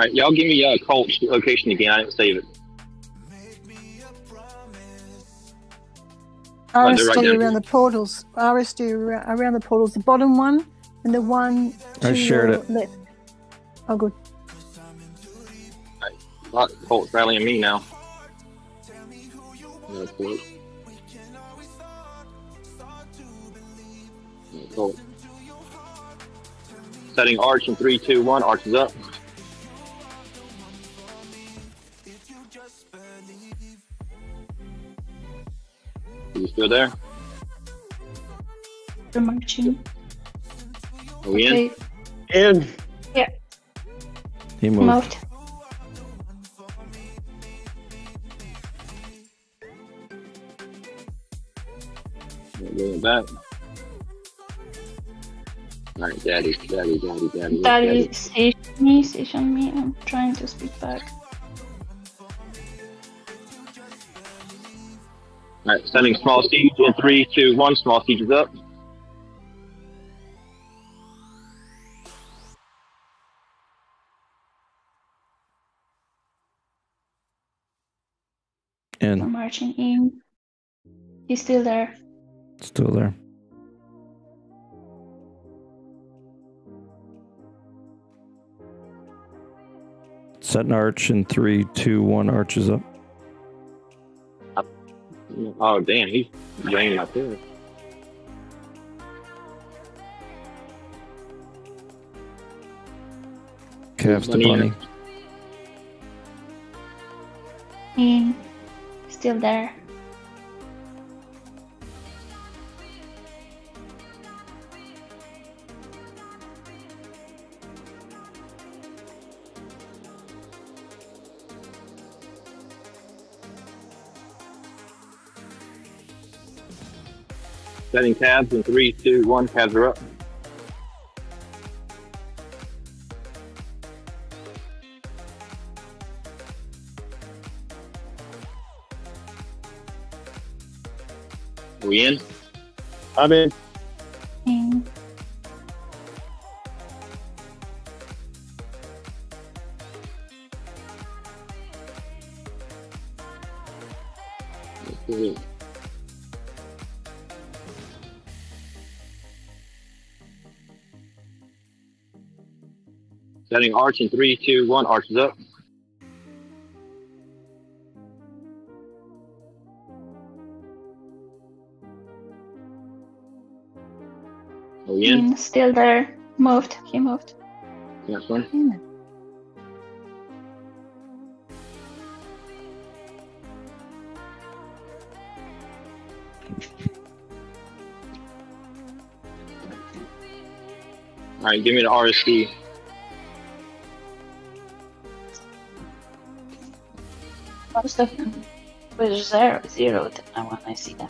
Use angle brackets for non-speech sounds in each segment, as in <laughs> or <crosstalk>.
right, y'all give me uh, Colt's location again. I didn't save it. Right RSD around the portals. RSD around the portals. The bottom one and the one. I shared your it. Left. Oh, good. Look, Colt's rallying me now. Yeah, Colt. Yeah, Colt. Setting arch in three, two, one. Arch is up. You still there? We're marching. Are we in? Okay, And He moved. moved. Yeah, Going back. All right, daddy, daddy, daddy, daddy. Daddy, station me, station me. I'm trying to speak back. All right, sending small siege in three, two, one. Small siege is up. We're In. marching in. He's still there. Still there. Set an arch in three, two, one. Arches up. Oh damn, he's laying up there. Calves to Bunny. bunny. Still there. Setting tabs in three, two, one. Tabs are up. We in? I'm. In. Setting arch in three, two, one. Arch is up. Are we in? In. Still there. Moved. He moved. Next one. All right, give me the RSD. Of them were zero, zeroed when I see them.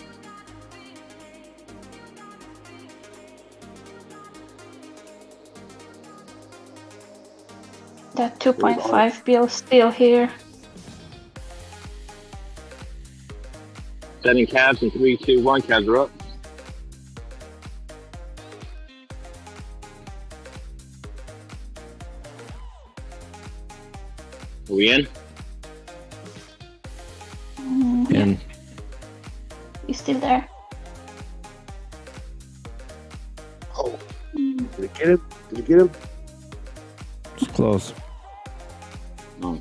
That 2.5 bill still here. Setting cabs in three, two, one. Cabs are up. Are we in? Get him? It's close. No.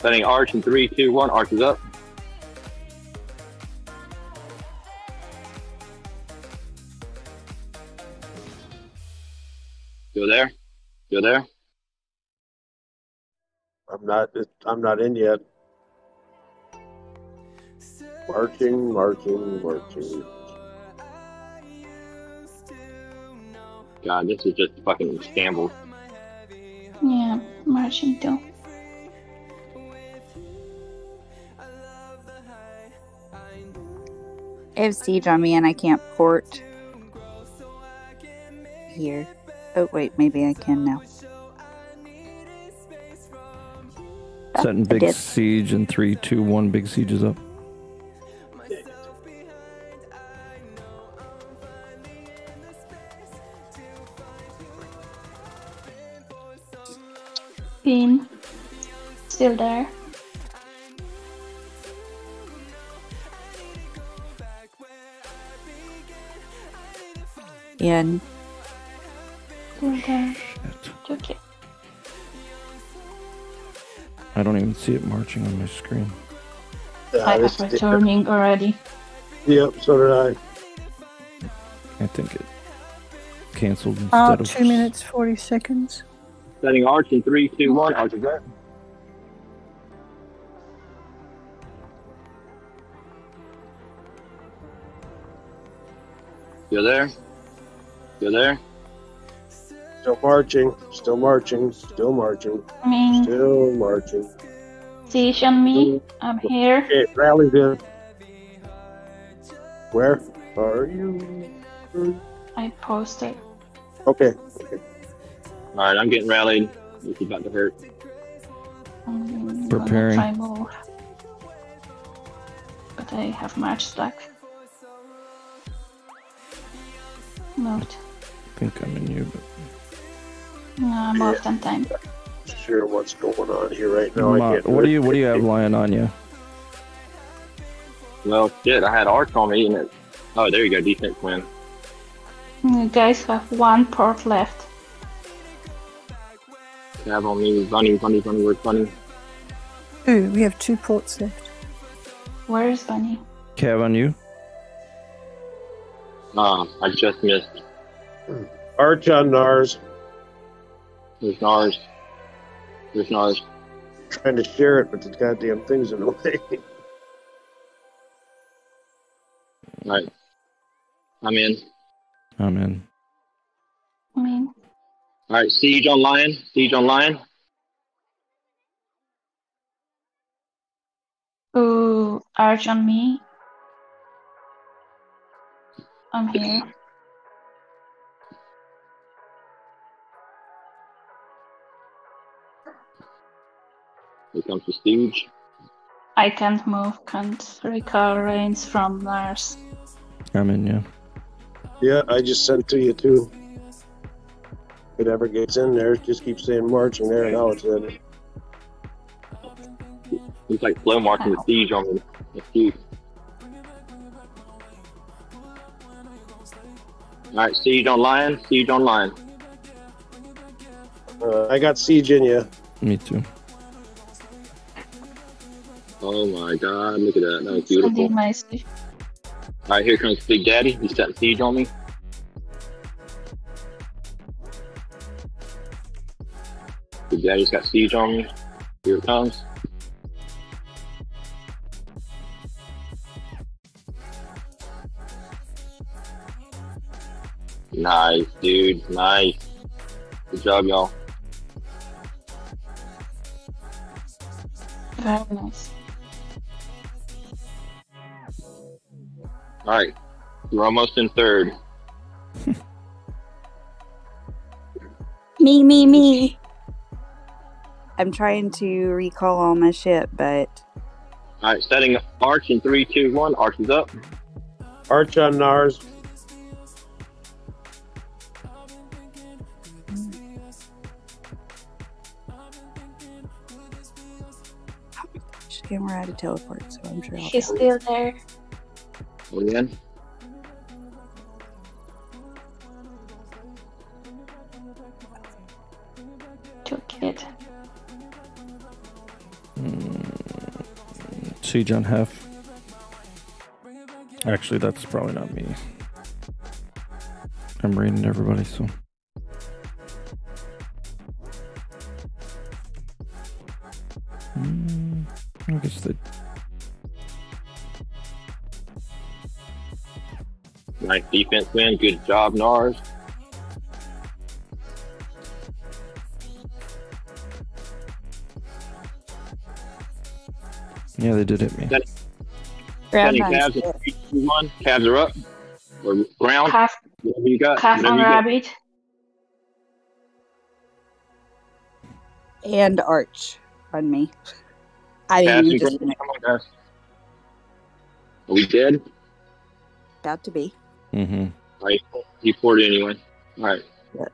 Setting arch in three, two, one. Arch is up. Still there? Still there? I'm not. I'm not in yet. Marching, marching, marching. God, this is just fucking scambled. yeah, marching too. I have siege on me and I can't port here. Oh wait, maybe I can now. Setting big siege in three, two, one. Big siege is up. Still there. And Still Okay. I don't even see it marching on my screen. Yeah, I this- have returning already. Yep, so did I. I think it canceled instead Uh, of two minutes, 40 seconds. Setting arch in three, two, one. Arch is up. Still there? Still there? Still marching. Still marching. Still marching. I mean, Still marching. siege on me. I'm here. Okay, rallies in. Where are you? I posted. Okay. okay. All right, I'm getting rallied. This is about to hurt. Um, Preparing. Try move. But I have match stack. Moved. I think I'm in you, but No, I'm Yeah. off 10 time. Sure, what's going on here right now? I Ma- can't what do you what do you have lying on you? Well, shit, I had arch on me and it. Oh, there you go. Defense win. You guys have one port left. Have on me. Bunny, bunny, bunny. Where's bunny? Two. We have two ports left. Where is Bunny? Cav on you? Ah, I just missed. Arch on Nars. There's Nars. There's Nars. Trying to share it, but the goddamn thing's in the way. All right. I'm in. I'm in. I mean, All right, siege on lion. Siege on lion. ooh, arch on me. I'm here. Here comes the siege. I can't move, can't recall reins from Nars. I'm in you. yeah, I just sent to you too. If it ever gets in there, just keep saying marching there, and now it's in. It's like slow marking the siege on me. That's cute. All right, siege on lion. Siege on lion. Uh, I got siege in you. Me too. Oh my god, look at that. That was beautiful. Sending my siege. All right, here comes Big Daddy. He's setting siege on me. Big Daddy's got siege on me. Here it comes. Nice, dude. Nice. Good job, y'all. Very nice. All right, we're almost in third. <laughs> me, me, me. I'm trying to recall all my shit, but All right, setting arch in three, two, one. Arch is up. Arch on Nars. And we're teleport, so I'm sure I'll He's still there. One in. Took it. Siege on half. Actually, that's probably not me. I'm reading everybody, so. I guess Nice defense win. Good job, Nars. yeah they did hit me. Ground Setting on calves in shit. three, two, one. Calves are up. Or ground. Half, Whatever you got. half on you got. rabbit. and Arch on me. I Calves didn't and even just. Come on, guys. Are we dead? about to be. Mm-hmm. All right. You poured it anyway. All right. Yeah.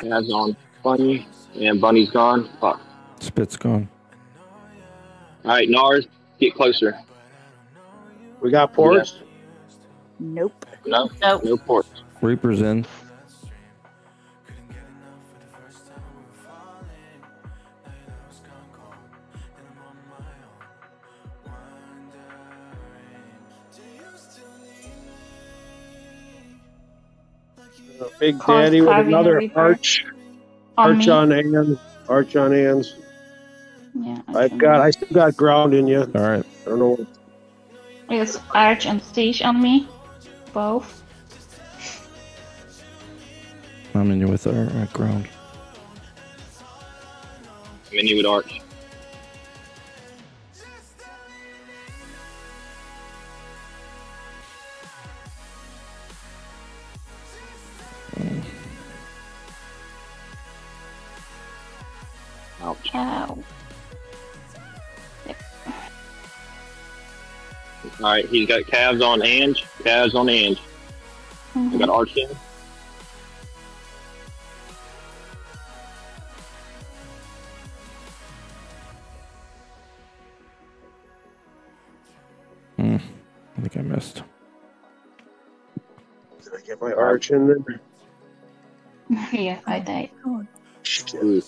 Calves on. Bunny. And Bunny's gone. Fuck. Spit's gone. All right, Nars, get closer. We got ports. Nope. No, Nope. no ports. Reaper's in. Big Cause Daddy with another reaper. arch. On Arch me. on hands. Arch on hands. Yeah. I I've got. I still got ground in you. All right. I don't know. What, It's Arch and Siege on me. Both. I'm in you with our uh, ground. Mini with Arch. All right, he's got calves on Ange. Calves on Ange. I Mhm. got Arch in. Hmm. I think I missed. did I get my arch in there? <laughs> yeah, I died God. Shit. Ooh,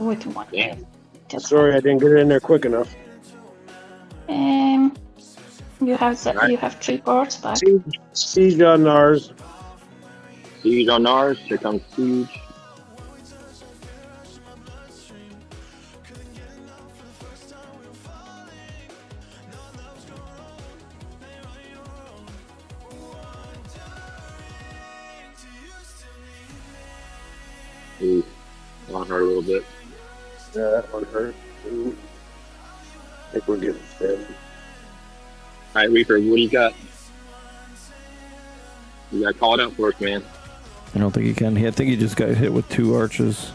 with one. Sorry, I didn't get it in there quick enough. Um, you have the, Right. you have three boards back. Siege, siege on Nars. Siege on Nars. Here comes Siege. Ooh, on her a little bit. Yeah, that one hurt. Ooh. I think we're getting fed. All right, Reaper, what do you got? You got called out for us, man. I don't think he can. He I think he just got hit with two arches.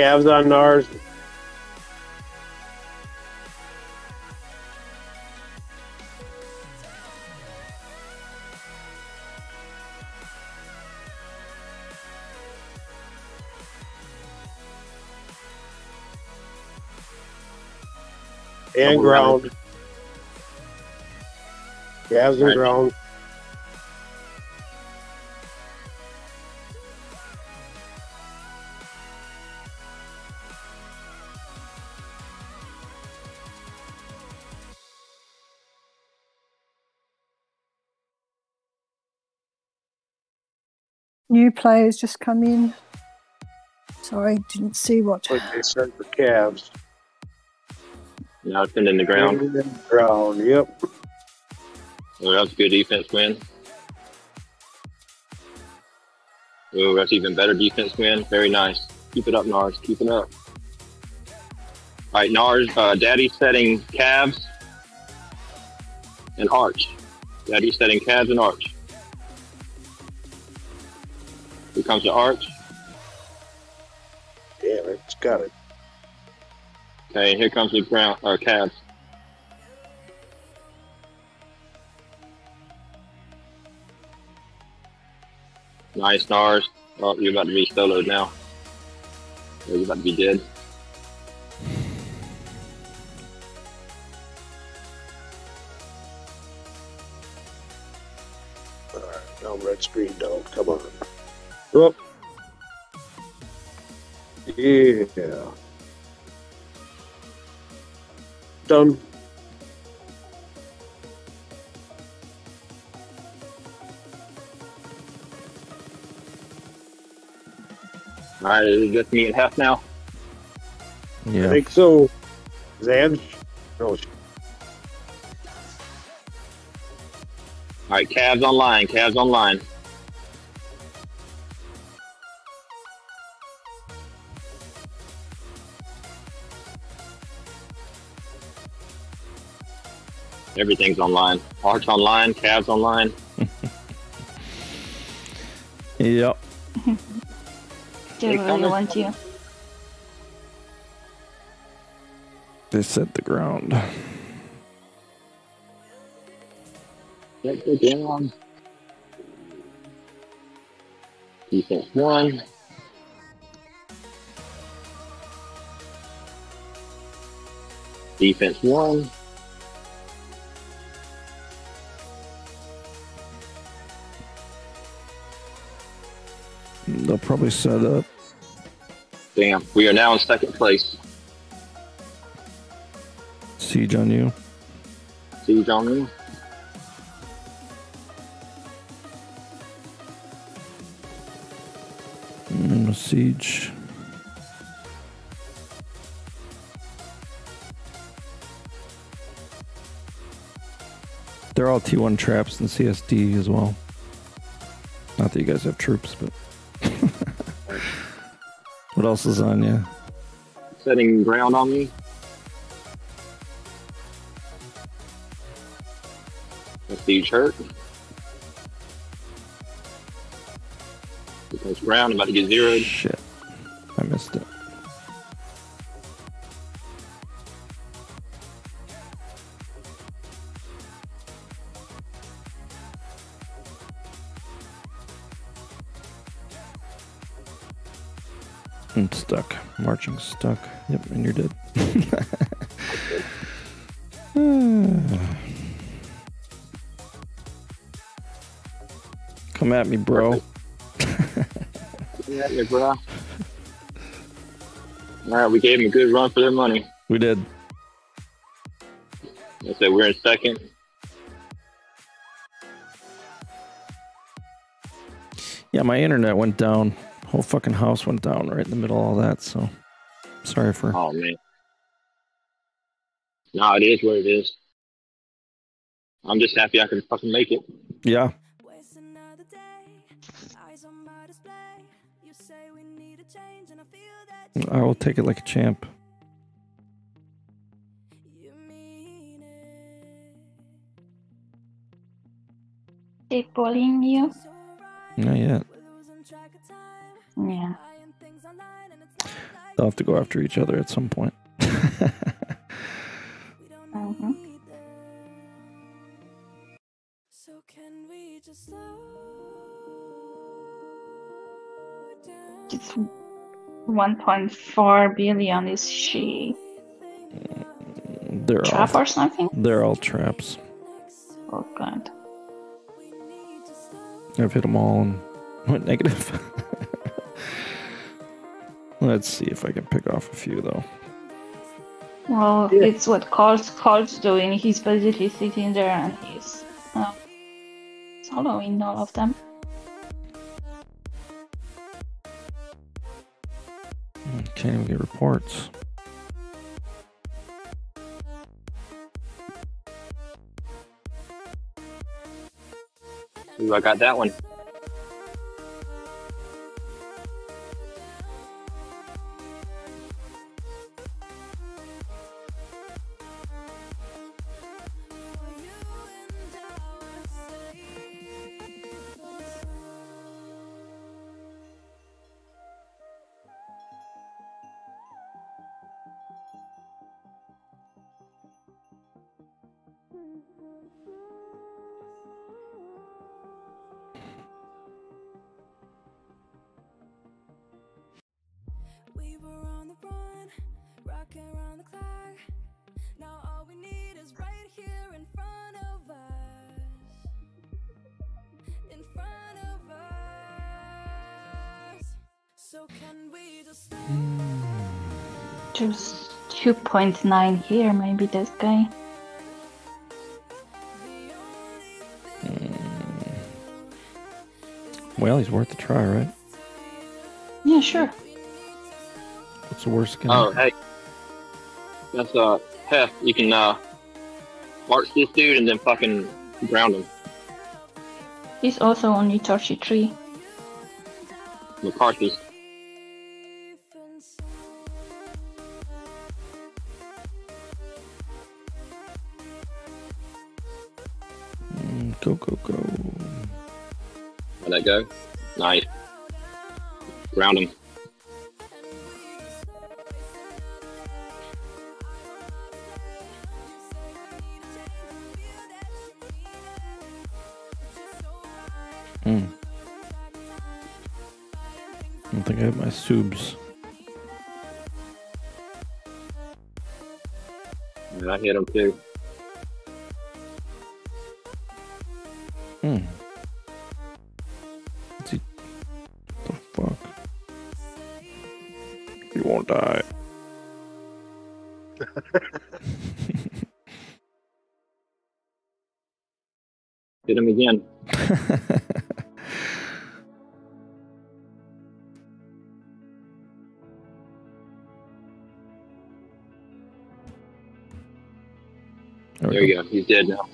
Calves on Nars. And ground. Calves and ground. New players just come in. Sorry, didn't see what. Like they start for calves. Now it's been in the ground. And Ground. Yep. Oh, that was a good defense win. Oh, that's even better defense win. Very nice. Keep it up, Nars. Keep it up. All right, Nars. Uh, Daddy's setting calves and arch. Daddy's setting calves and arch. Here comes the arch. Damn it. It's got it. Okay, here comes the ground or calves. Nice stars. Oh, you're about to be soloed now. You're about to be dead. All right. Now red screen don't. Come on. Whoop. Yeah. Done. All right, is it just me and Hef now? I Yeah. think so. Zan? Oh, no, All right, calves online. Calves online. Everything's online. Arch online. Calves online. <laughs> Yep. Do They you really want you? They set the ground. Let go down. Defense one. Defense one. Probably set up. Damn, we are now in second place. Siege on you. Siege on me. And a siege. They're all T1 traps and CSD as well. Not that you guys have troops, but. What else is on you? Setting ground on me. The siege hurt. Defense ground about to get zeroed. Shit. And you're dead. <sighs> Come at me, bro. Yeah, yeah, bro. All right, we gave them a good run for their money. We did. I said we're in second. Yeah, my internet went down. Whole fucking house went down right in the middle of all that. So sorry for. Oh man. No, it is what it is. I'm just happy I can fucking make it. Yeah, Waste another day. Eyes on my display. You say we need a change, and I feel that I will take it like a champ. you mean it. They bullying you? Not yet. we're losing track of time. Yeah. They'll have to go after each other at some point. mm-hmm. So can we just slow down? It's 1.4 billion. Is she they're trap all or something? they're all traps. Oh god. I've hit them all and <laughs> went negative. Let's see if I can pick off a few though. Well, it's what Carl's Carl's doing. He's basically sitting there and he's uh, following all of them. Can't even get reports. Ooh, I got that one. 2.9 here, maybe this guy. Well, he's worth a try, right? Yeah, sure. What's the worst? Can Oh, hey. That's uh Hef, you can uh march this dude and then fucking ground him. He's also only 33. McCarthy. Mm, go, go, go. Let go. Nice. Ground him. Hmm. I don't think I have my subs. Yeah, I hit him too. Dead now.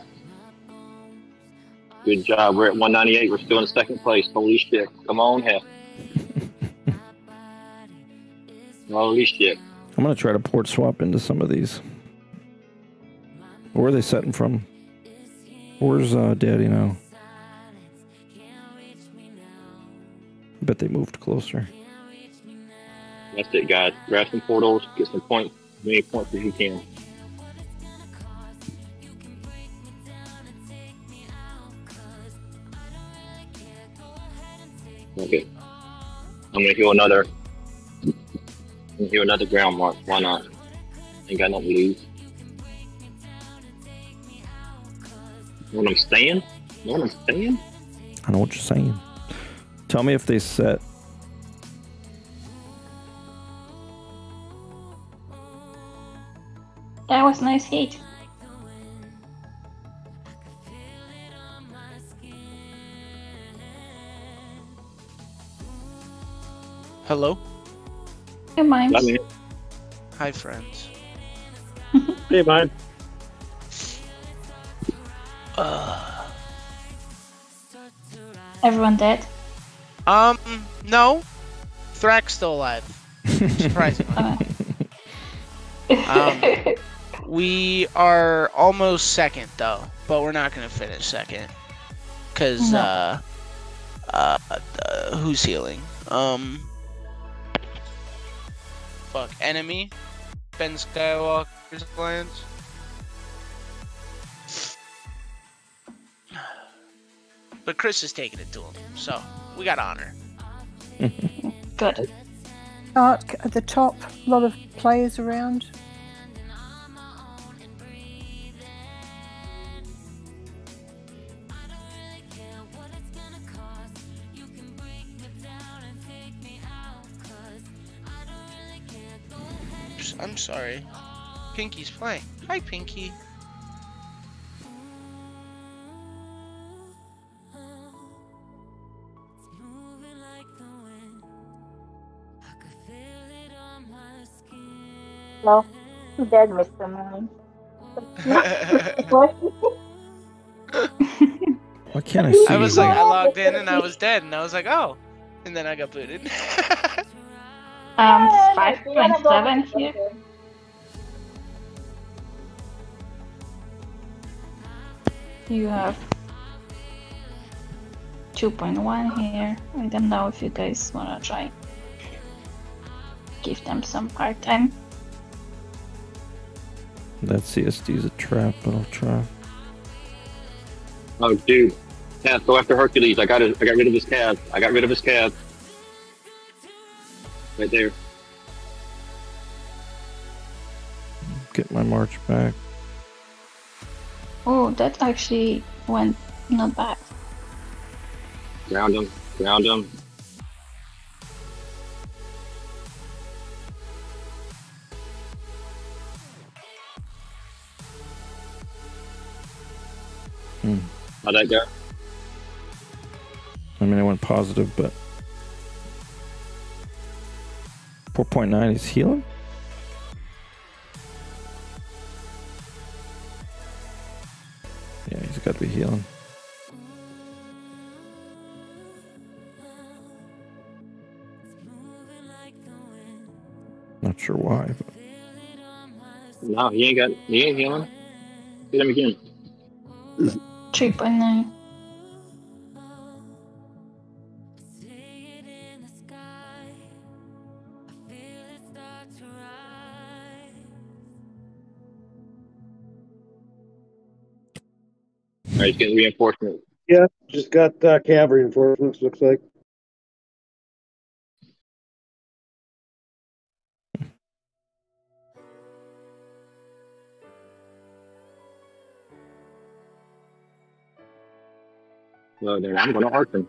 Good job. We're at 198. We're still in second place. Holy shit. Come on, hell. Holy shit. I'm gonna try to port swap into some of these. Where are they setting from? Where's uh, Daddy now? I bet they moved closer. That's it, guys. Grab some portals. Get some points. As many points as you can. Okay. I'm gonna heal another. I'm gonna heal another ground mark. Why not? I ain't got nothing to lose. You know what I'm saying? You know what I'm saying? I know what you're saying. Tell me if they set. That was nice hit. Hello? Hey, Mimes. Let. Hi, friends. <laughs> Hey, man. Uh, Everyone dead? um, no. Thrack's still alive. Surprisingly. <laughs> Uh, Um, <laughs> we are almost second, though, but we're not going to finish second. Because, No. uh, uh, uh, who's healing? Um, fuck, enemy? Ben Skywalker's alliance? But Chris is taking it to him, so we got honor. <laughs> Good. Arc at the top, a lot of players around. I'm sorry. Pinky's playing. Hi, Pinky. No, too bad, Mr. Moon. <laughs> Why can't I see? I was you? like, I logged in and I was dead, and I was like, oh, and then I got booted. <laughs> Um, Ah, you wanna go 5.7 here. You have 2.1 here. I don't know if you guys wanna try. Give them some part time. That CSD is a trap, but I'll try. Oh, dude. Yeah, go after Hercules. I got it. I got rid of his cab. I got rid of his cab. Right there. Get my march back. Oh, that actually went not bad. Ground him. Ground him. Hmm. How'd that go? I mean, I went positive, but 4.9 is healing. Yeah, he's got to be healing. Not sure why, but No, he ain't got. He ain't healing. Hit him again. 3.9. All right, he's getting reinforcement. Yeah, just got uh, cavalry reinforcements. Looks like. Well, then I'm going to arc him.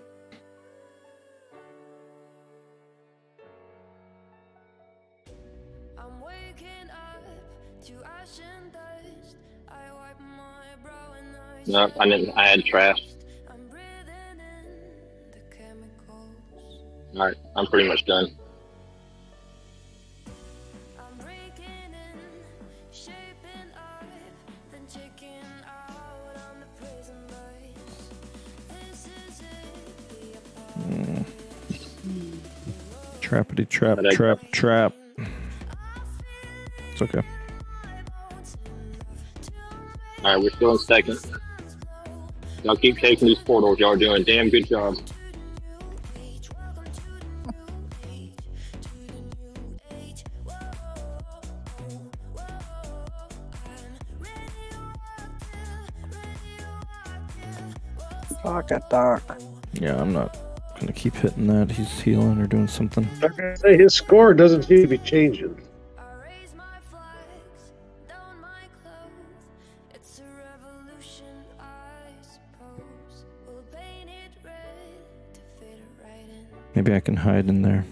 <laughs> No, I didn't. I had trash. I'm breathing in the chemicals. All right, I'm pretty much done. I'm breaking in, shaping up, then checking out on the prison bus. This is it, the Mm. Trappity trap I- trap trap. It's okay. All right, we're still in second. Y'all keep taking these portals. Y'all are doing a damn good job. Dark at dark. Yeah, I'm not gonna keep hitting that. He's healing or doing something. I'm gonna say his score doesn't seem to be changing. Maybe I can hide in there.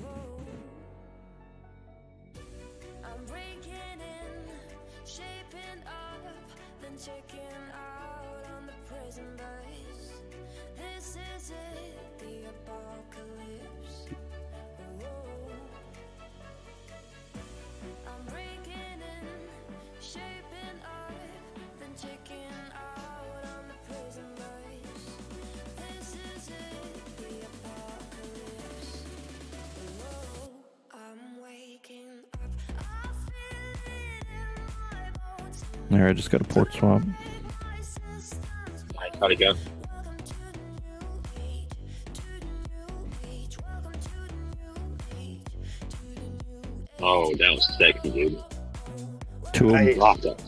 Bones. There, I just got a port swap. My Nice, how'd it go? Welcome to the new age, to the new age. Welcome to the new age, to the new age. Oh, that was sexy, dude. Two of them. I- Locked up.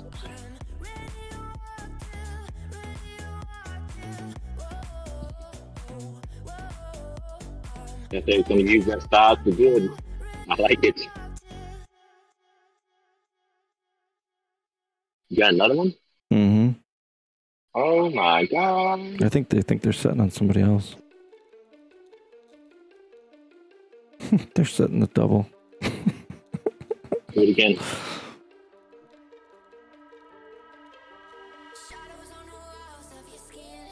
If they're going to use that style for good, I like it. Got another one? Mm-hmm. Oh my god. I think they think they're setting on somebody else. <laughs> they're setting the double. <laughs> Do it again. Shadows on the walls of your skin.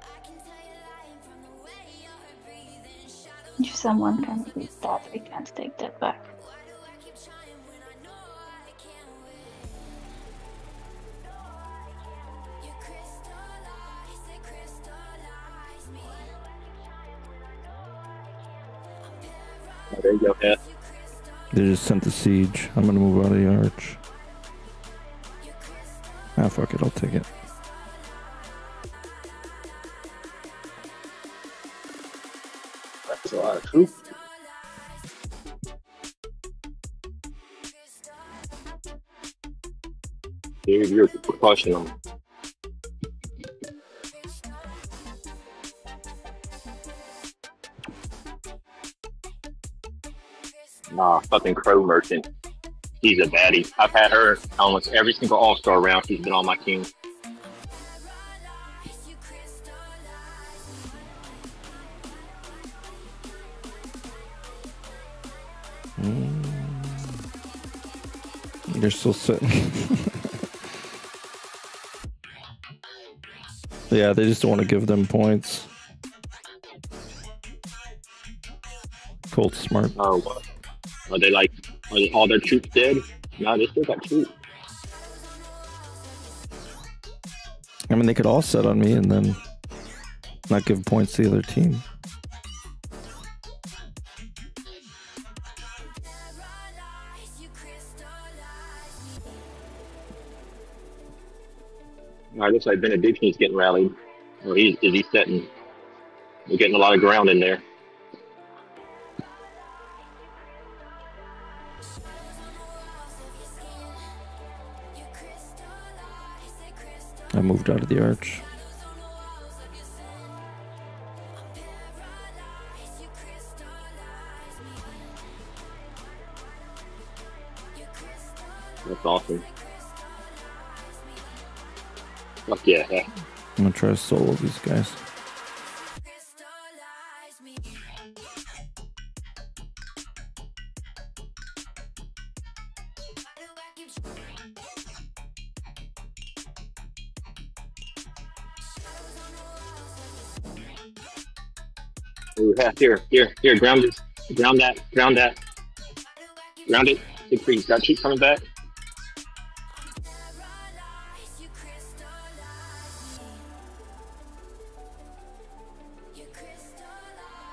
I can tell you're lying from the way you're breathing. Shadows. If someone can beat that, we can't take that back. Oh, there you go, yeah. They just sent the siege. I'm gonna move out of the arch. you. Ah, fuck it, I'll take it. That's a lot of troop. Dude, you're crushing them. Fucking Crow Merchant. He's a baddie. I've had her almost every single All Star round. She's been on my team. Mm. Paralyzed, you crystallize. They're still sitting. <laughs> yeah, they just don't want to give them points. Colt's smart. Oh, what? Are they like, are all their troops dead? No, they still got troops. I mean, they could all set on me and then not give points to the other team. Paralyzed, you crystallize. All right, looks like Benediction's getting rallied. Or he's, is he setting? We're getting a lot of ground in there. I moved out of the arch. That's awesome. Fuck yeah. yeah. I'm gonna try to solo these guys. Here, here, here, ground this. Ground that, ground that. Ground it. Big freeze. Got shoot coming back.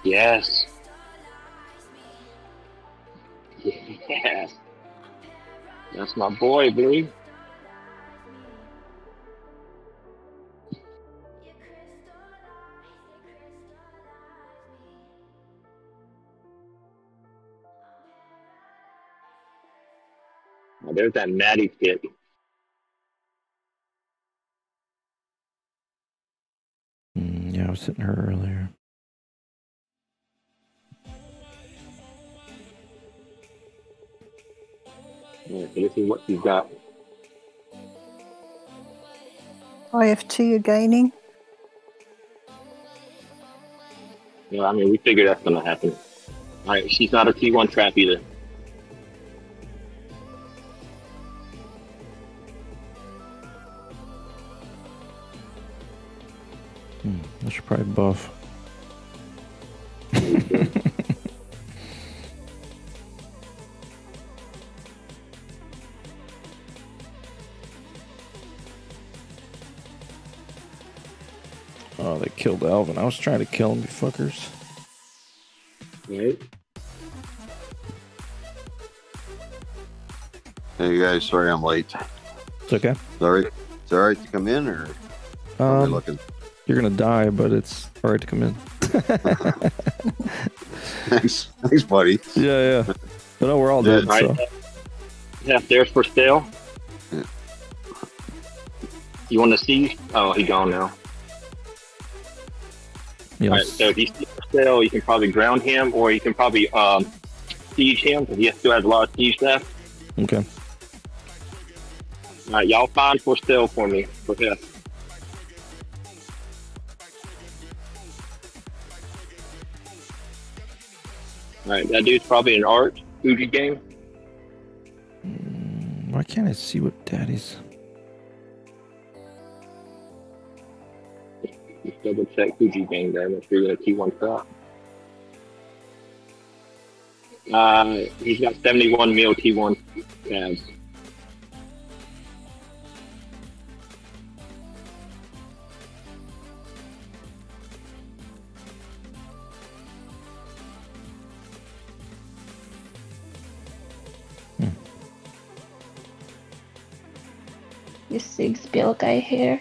Yes. <laughs> Yes. That's my boy, baby. There's that Maddie kid. Mm, yeah, I was sitting her earlier. Yeah, so this is what she's got. IFT are gaining. Yeah, I mean, we figured that's gonna happen. All right, she's not a T1 trap either. Probably buff. <laughs> oh, they killed Alvin. I was trying to kill him, you fuckers. Right? Hey guys, sorry I'm late. It's okay. Sorry, it's all right to come in, or are we Um, looking? You're gonna die, but it's alright to come in. <laughs> Thanks, thanks, buddy. yeah, yeah. But no, we're all Yeah, dead. All So. Yeah, there's for sale. Yeah. You want to see? Oh, he gone now. Yeah, All right, so if you see for sale, you can probably ground him, or you can probably um, siege him because he still has a lot of siege left. okay. All right, y'all find for sale for me. For this. All right, that dude's probably an art Fuji game. Mm, Why can't I see what daddy's? Just double check Fuji game there. Make sure you get a T1 crop. Uh, he's got 71 mil T1 tabs. This six bill guy here.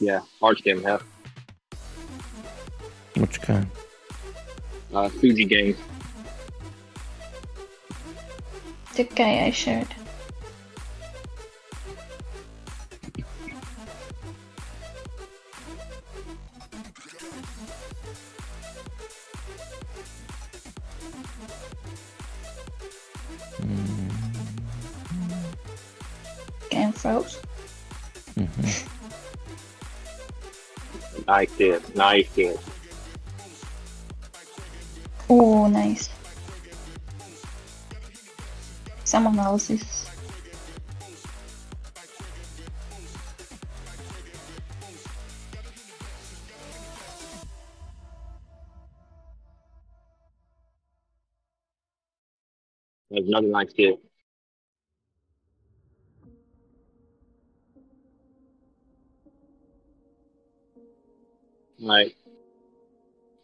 Yeah, arch game have. Which kind? Uh, Fuji game. The guy I shared. Nice kid. Nice kid. Oh, nice. Someone else is. Another nice kid.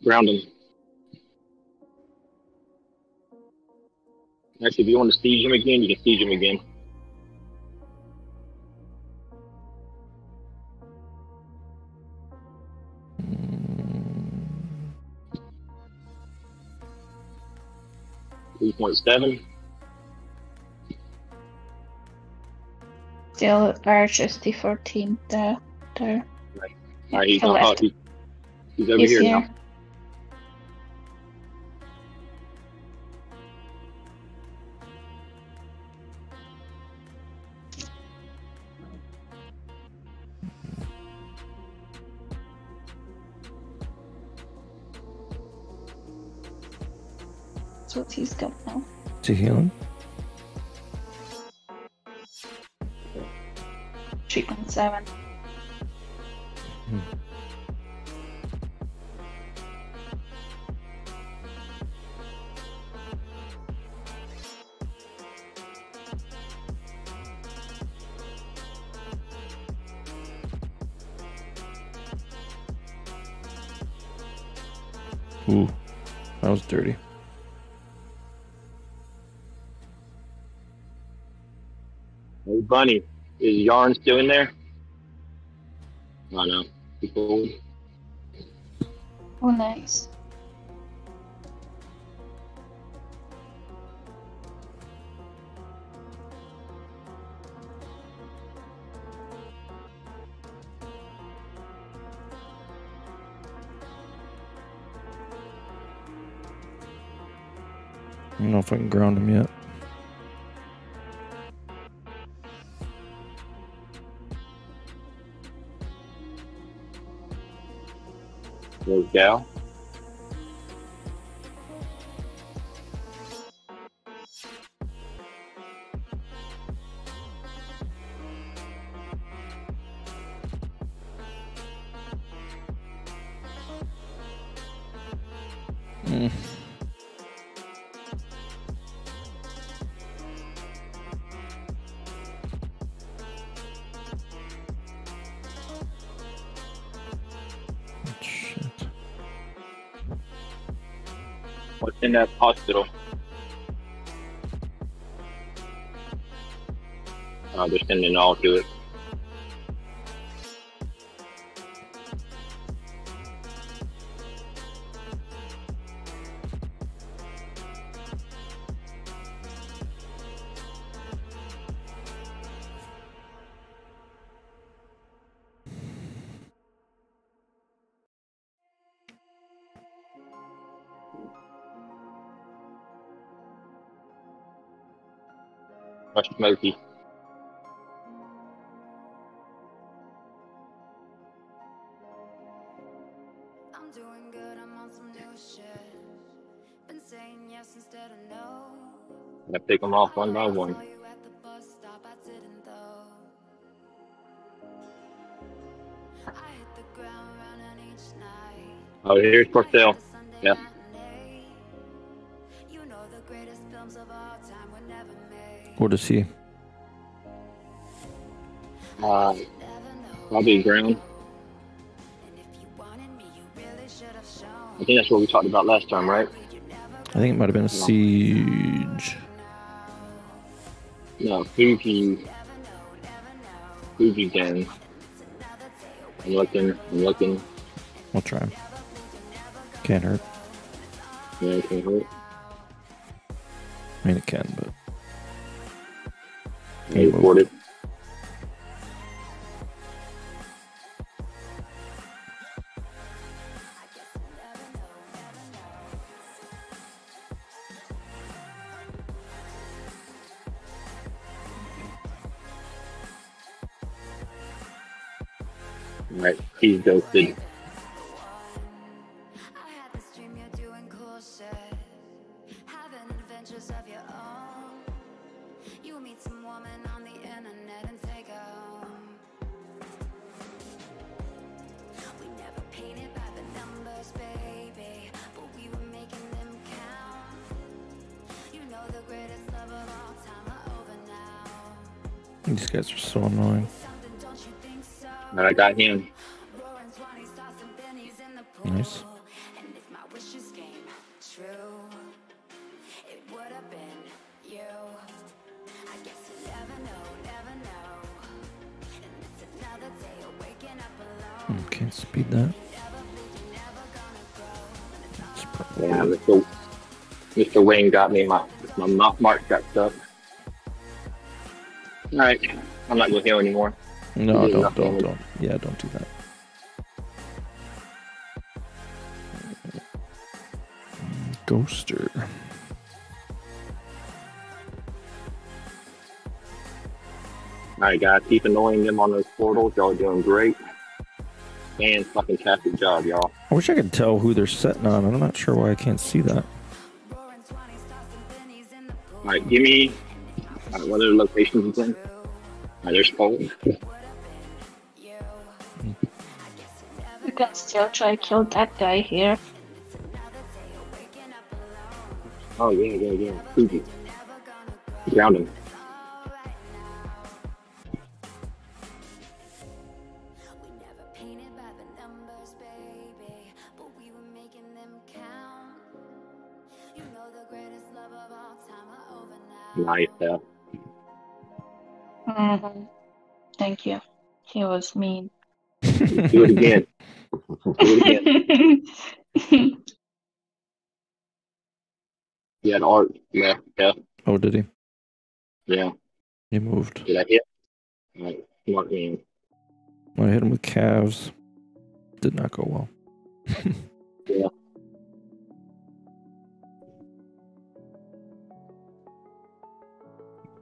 ground him. Actually, if you want to siege him again, you can siege him again. Three point seven. Still versus the fourteenth uh, there. Right. All right, he's, on, he's, he's over he's here, here now. What he's got now. Is he healing? Treatment 7. Ooh, Bunny, is Yarn still in there? Oh no, he's old. Oh, nice. I don't know if I can ground him yet. There's in that hospital? Oh, they're sending all to it. Didn't though. I hit the ground running each night. Oh, here's Porcel. Yeah. You know the greatest films of all time were never made. What is he? Uh, probably ground. I think that's what we talked about last time, right? I think it might have been a siege. No, Fuji. Fuji Den. I'm looking. I'm looking. I'll try. Can't hurt. Yeah, it can't hurt. I mean, it can, but I over now. these guys are so annoying. And I got him. Wayne got me. My my mark mark got stuck. All right, I'm not going to heal anymore. No, don't, don't, don't. Yeah, don't do that. Ghoster. All right, guys, keep annoying them on those portals. Y'all are doing great. And fucking tastic job, y'all. I wish I could tell who they're setting on. I'm not sure why I can't see that. Right, give me uh, what other locations again? Right, there's Poland. You can still try kill that guy here. Oh yeah, yeah, yeah. Fuji. Ground him. Was mean. <laughs> do it again. do it again. <laughs> He had art left. Yeah. Oh, did he? Yeah. He moved. Did I hit? All right. Mark me. When I hit him with calves, did not go well. <laughs> Yeah.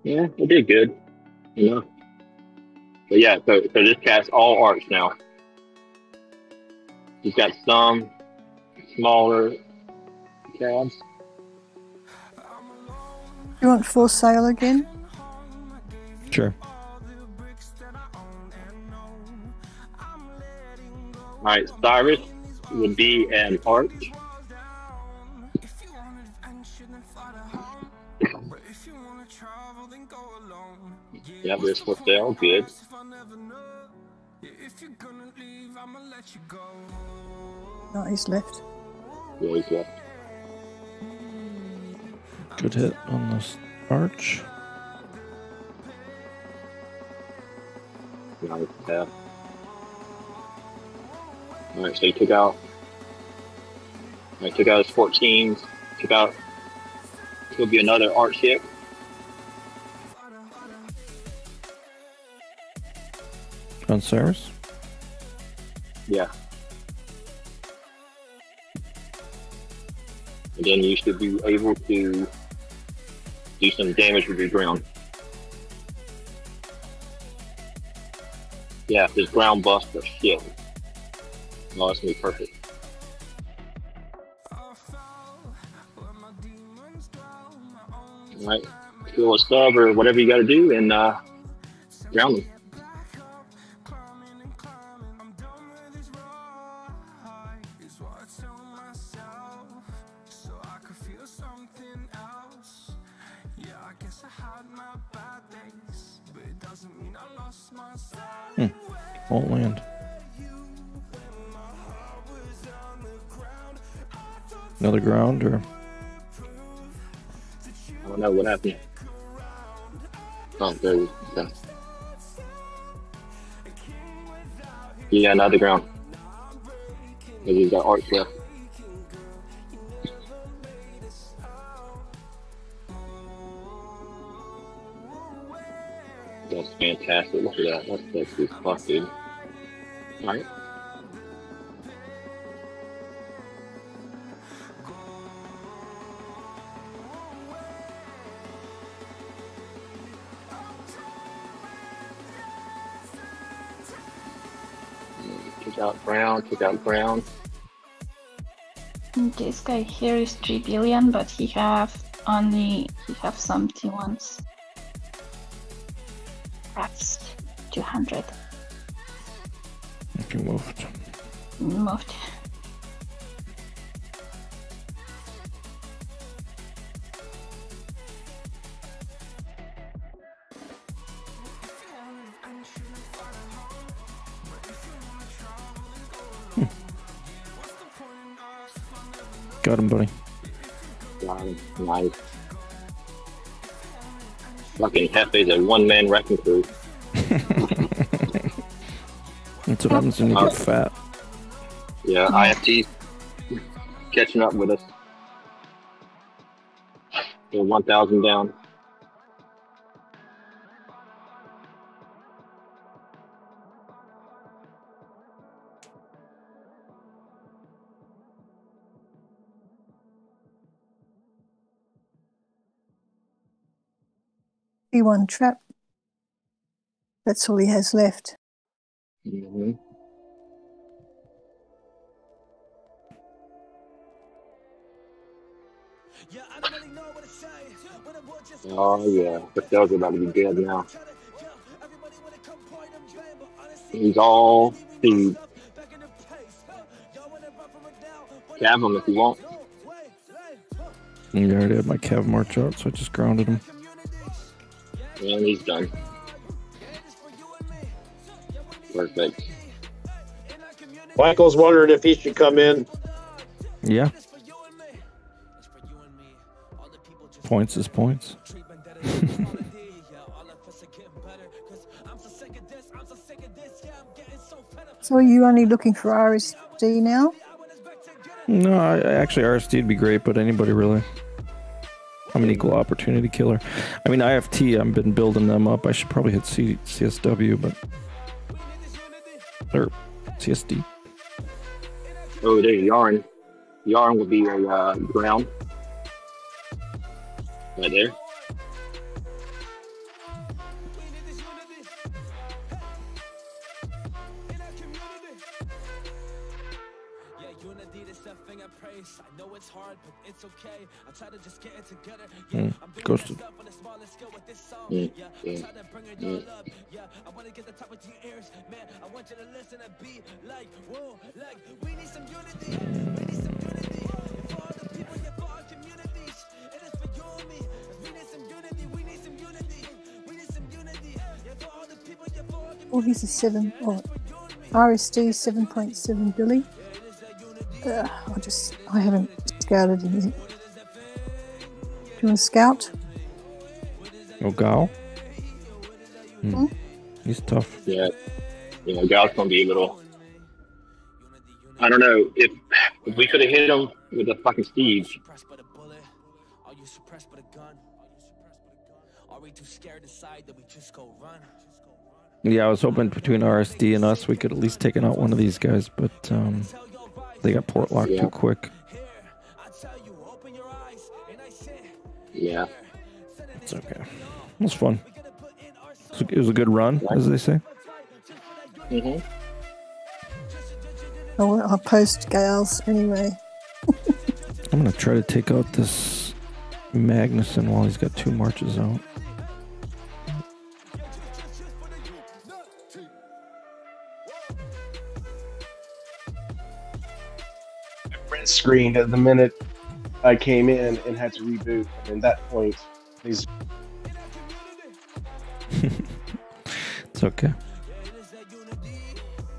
Yeah, it did good. You know. But yeah, so so this cat's all arts now. He's got some smaller calves. You want full sail again? Sure. All right, Cyrus would be an arch. Yep, this for sale. Good. No, he's left. Yeah, he's left. Good hit on this arch. Nice tap. All right, so he took out. I took out his 14s. Took out. He'll be another arch hit. On Cyrus? Yeah. And then you should be able to do some damage with your ground. Yeah, this ground bust or shit. No, it's gonna be perfect. Alright, do a sub or whatever you gotta do and uh, ground them. Yeah, another ground. Because he's got arch left. That's fantastic. Look at that. That's sexy as fuck, dude. Alright. Took out Brown, took out Brown. Mm, this guy here is three billion, but he have only he have some T1s. That's two hundred if you moved. moved. Got him, buddy. Got him. Nice. Fucking Hefe's a one man wrecking crew. <laughs> That's what happens when you get fat. Yeah, IFT catching up with us. They're 1,000 down. T1 trap. That's all he has left. hmm Oh yeah, Pastell's about to be dead now. He's all speed. Cab him if you want. You already had my Cav march out, so I just grounded him. And he's done. Perfect. Michael's wondering if he should come in. Yeah. Points is points. <laughs> So are you only looking for RSD now? No, I, I actually RSD would be great, but anybody really. I'm an equal opportunity killer. I mean, IFT, I've been building them up. I should probably hit C, CSW, but or CSD. Oh, there's yarn. Yarn will be a uh, ground. Right there. Hmm, ghosted. Mm, yeah, yeah. Oh, he's a seven. Oh, RSD seven point seven Billy. Uh, I just I haven't scouted him yet. Do you want to scout? Oh, Gal. Hmm. Hmm? He's tough. Yeah. You know, Gal's gonna be a little. I don't know if if we could have hit him with a fucking Steve. Yeah, I was hoping between RSD and us we could at least taken out one of these guys, but um, they got port locked Yeah. too quick. Yeah. It's okay. It was fun. It was a- It was a good run, as they say. hmm Oh, I'll post Gales anyway. I'm gonna try to take out this Magnuson while he's got two marches out. Print screen at the minute I came in and had to reboot. And at that point, these <laughs> It's okay.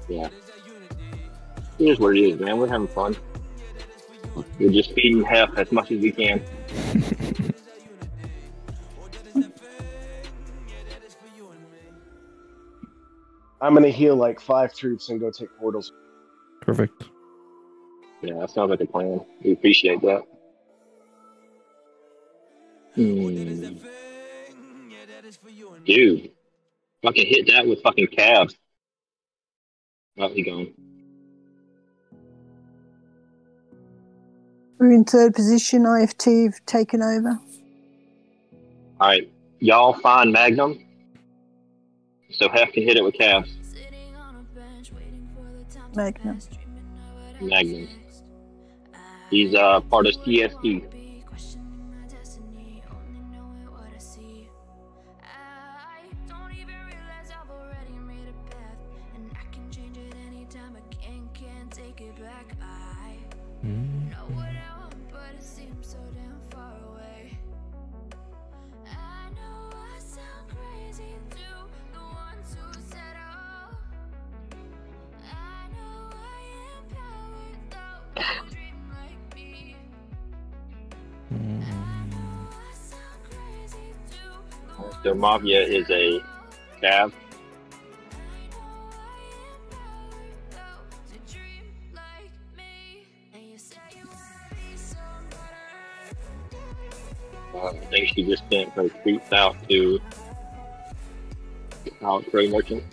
Yeah. Here's what it is, man. We're having fun. We're just feeding half as much as we can. <laughs> I'm gonna heal like five troops and go take portals. Perfect. Yeah, that sounds like a plan. We appreciate that. Hmm. Dude, fucking hit that with fucking calves. Oh, he gone. We're in third position. IFT have taken over. All right, y'all find Magnum. So half can hit it with calves. Magnum. Magnum. He's uh part of CSD. So Mafia is a cab. Uh, I think she just sent her tweets out to out Trade Merchant.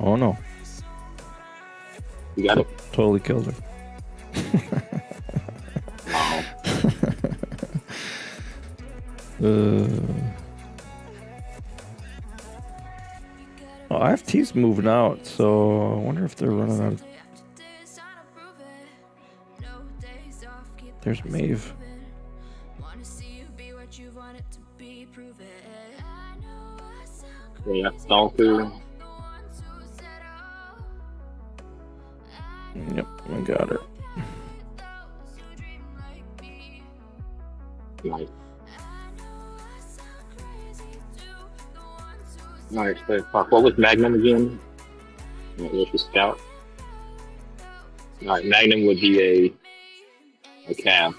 Oh no. You got it. Totally killed her. IFT's moving out, so I wonder if they're running out of. There's Maeve. Yeah, Stalker. Nice. Fuck, what was Magnum again? Was the Scout. Alright, Magnum would be a a cab.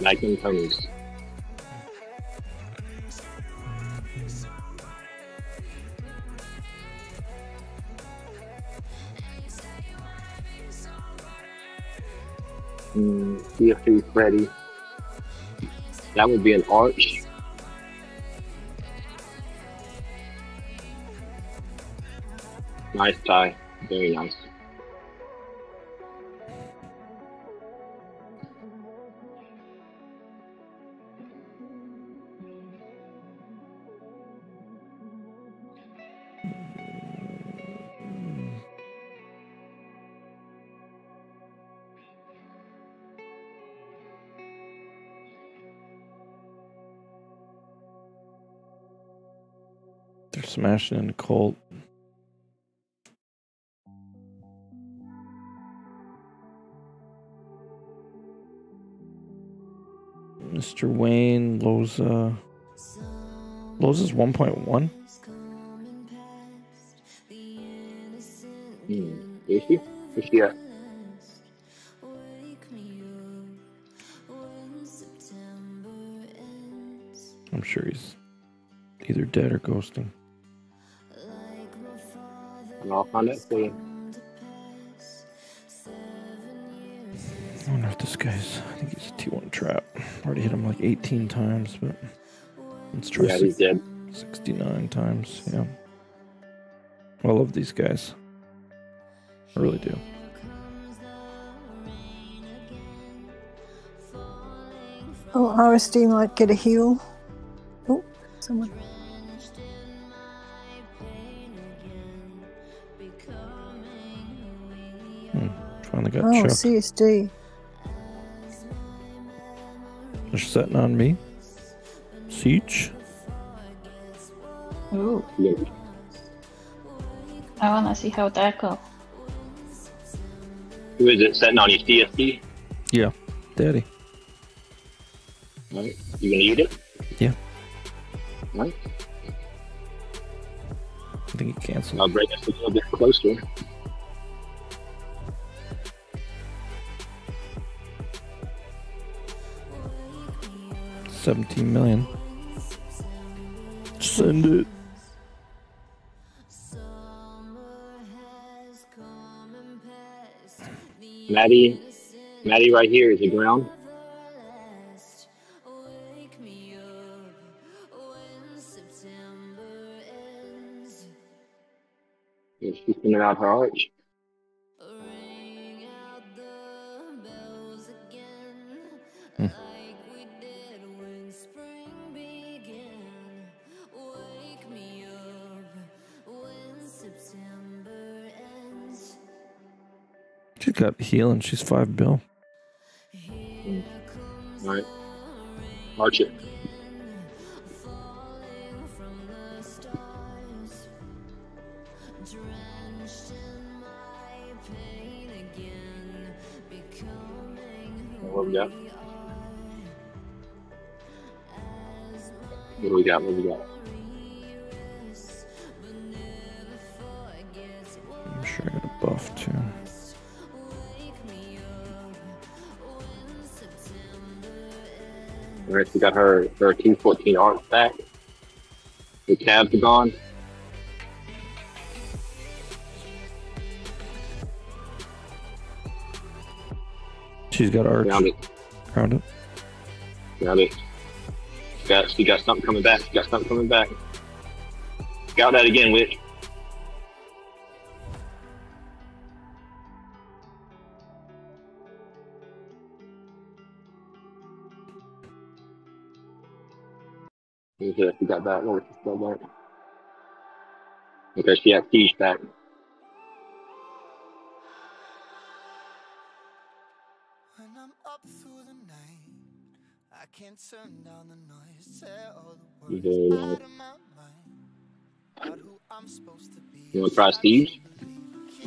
Magnum Tony's. Mm, CF3 Freddy. That would be an arch. Nice tie. Very nice. They're smashing into Colt. Mr. Wayne, Loza. Loza's 1.1? Hmm. Is she? Is she at? I'm sure he's either dead or ghosting. And I'll find out for you. I wonder if this guy's. I think he's a T1 trap. Already hit him like 18 times, but let's try Yeah, he's dead. 69 times. Yeah. I love these guys. I really do. Oh, RSD might get a heal. Oh, someone. Hmm. Finally got Oh, Chuck. CSD. Setting on me. Siege. Ooh. I wanna see how that goes. Who is it setting on your CSD? Yeah. Daddy. Right. You gonna eat it? Yeah. Right. I think he canceled. I'll bring us a little bit closer. Seventeen million. Send it. Maddie, Maddie, right here is the ground. She's sending out her arch. Got healing. She's five bill. All right. March it. Got her her Team 14 arch back. The cabs are gone. She's got arch. Found it. Found it. It. She got, she got something coming back. She got something coming back. Got that again, Witch. Back. Oh, she got back. Okay, she had siege back. When I'm up through the night, I can't turn down the noise. Say all the words out of my mind. About who I'm supposed to be. You want to try siege?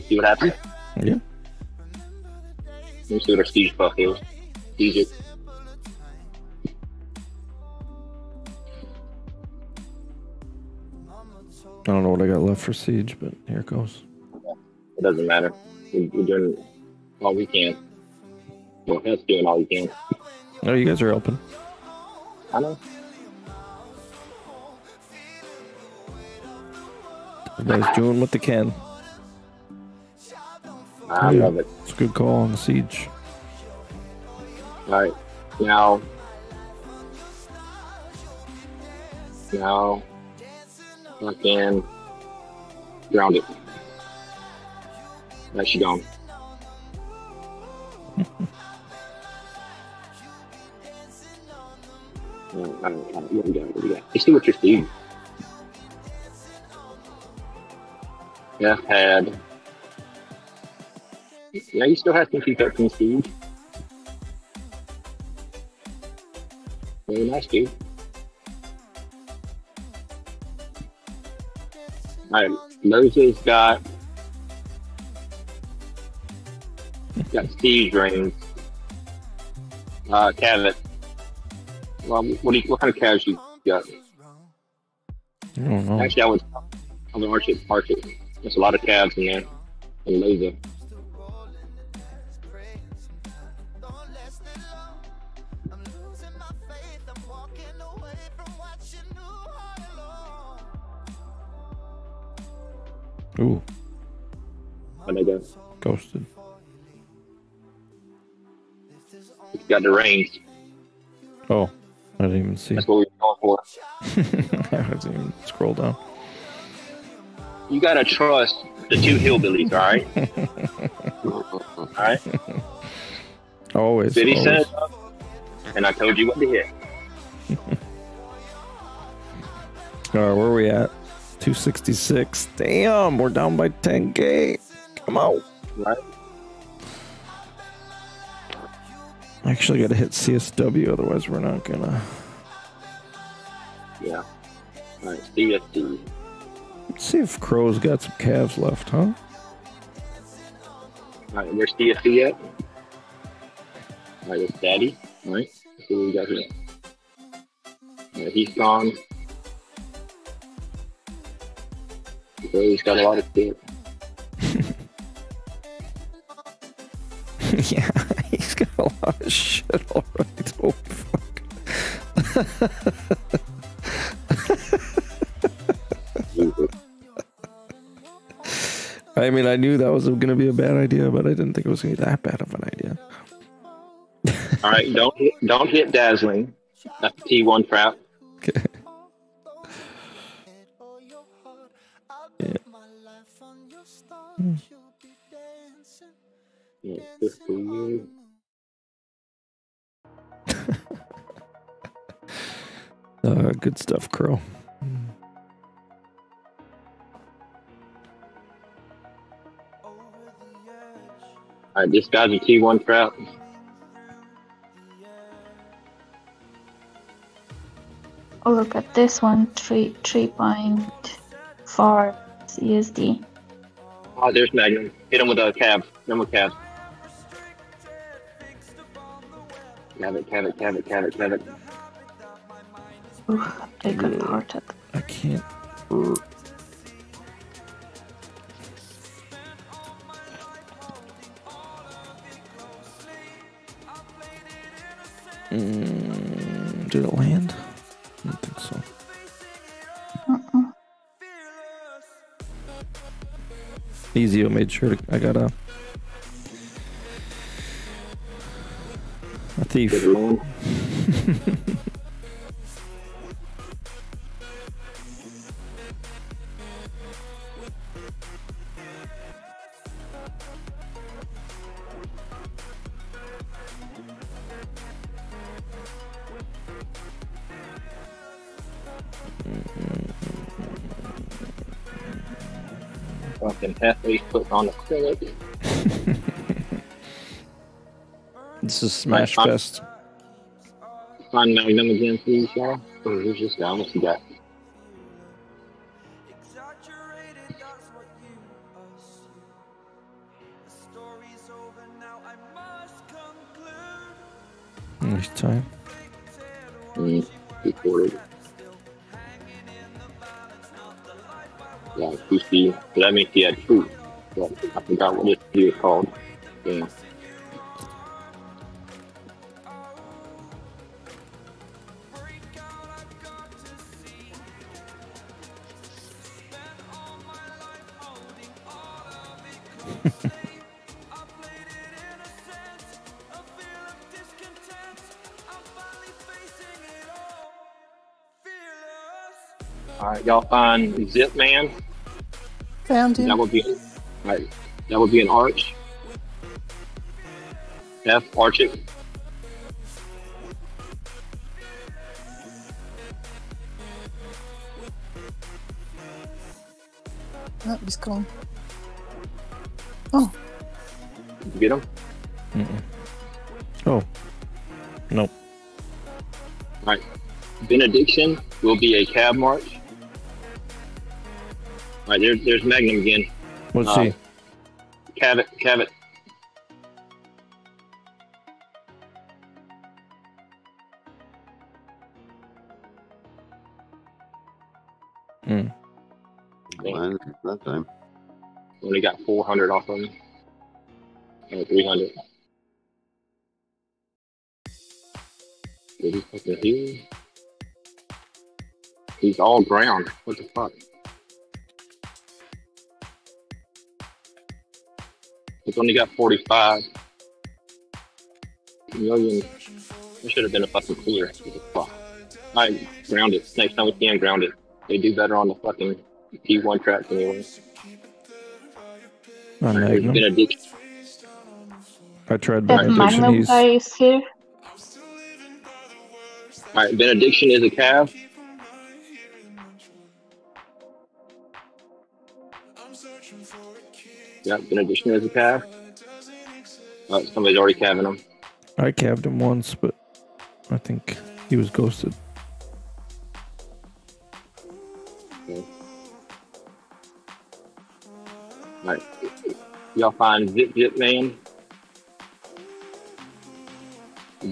See what happens? Yeah. Let me see what our siege buff is. Siege it. I don't know what I got left for siege, but here it goes. It doesn't matter. We- We're doing all we can. Well, that's doing all we can. Oh, you guys are helping. I know. You guys doing what they can. I Yeah. love it. It's a good call on the siege. All right, now, now, fucking ground it. That's she gone. Uh, I don't, don't, what we got? What we got? Let's see what you're seeing. Had. Yeah, you still have some T13 Steve. Very nice, dude. Alright, Moses got got siege rings. Uh, Cavett. Well, what do you, what kind of calves you got? I don't know. Actually, I was I would arch it, arch it. There's a lot of calves in there. And. Got the rings. Oh, I didn't even see. That's what we were going for. <laughs> I didn't even scroll down. You gotta trust the two hillbillies, alright? <laughs> alright? Always. City always. said, uh, and I told you what to hit. <laughs> All right, where are we at? 266. Damn, we're down by 10k. Come on. Right? Actually got to hit CSW, otherwise we're not gonna. Yeah. Alright, CSD. Let's see if Crow's got some calves left, huh? Alright, where's CSD at? Alright, it's Daddy. Alright, let's see what we got here. Alright, he's gone. So he's got a lot of shit. <laughs> <laughs> yeah, he's got a lot of shit already. Oh, fuck. <laughs> I mean, I knew that was going to be a bad idea, but I didn't think it was going to be that bad of an idea. <laughs> Alright, don't hit, don't hit Dazzling. That's T1 trap. Okay. Yeah. Hmm. Yeah, Uh, good stuff, Crow. Alright, this guy's a T1 trap. Oh, look at this one. Three three point four CSD. Oh, there's Magnum. Hit him with a cab. Hit him with cab. Cab it, cab it, cab it, cab it, cab it. Ooh, I got parted. I can't. Mm, did it land? I don't think so. Uh-uh. Ezio made sure to, I got a a thief. <laughs> halfway put on acrylic. <laughs> This is Smash Right, I'm- Fest. Find Magnum again, please, y'all. Oh, who's this guy? What's he got? Nice time. Mm, recorded. PC. But that two. But I forgot what this was called. Yeah. All right, y'all find Zip Man. Found him. That would be right. That would be an arch. F arch it. Oh, he's gone. Oh, Did you get him? Mm-mm. Oh. Nope. Right. Benediction will be a cab march. Right there, there's Magnum again. What's Uh, he? Cabot, Cabot. Mm. Mine that time. Only got 400 off of him. Or 300. Did he fucking heal? He's all ground. What the fuck? It's only got 45 million. There should have been a fucking clear. Fuck? I ground it. Next time we can ground it. They do better on the fucking P1 tracks anyway. On There's Magnum. Benediction. I tried That Benediction. Magnum He's guy is here. All right, Benediction is a calf. Yep, Benediction is a calf. Uh, somebody's already calving him. I cabbed him once, but I think he was ghosted. All right, y'all find Zip Zip Man.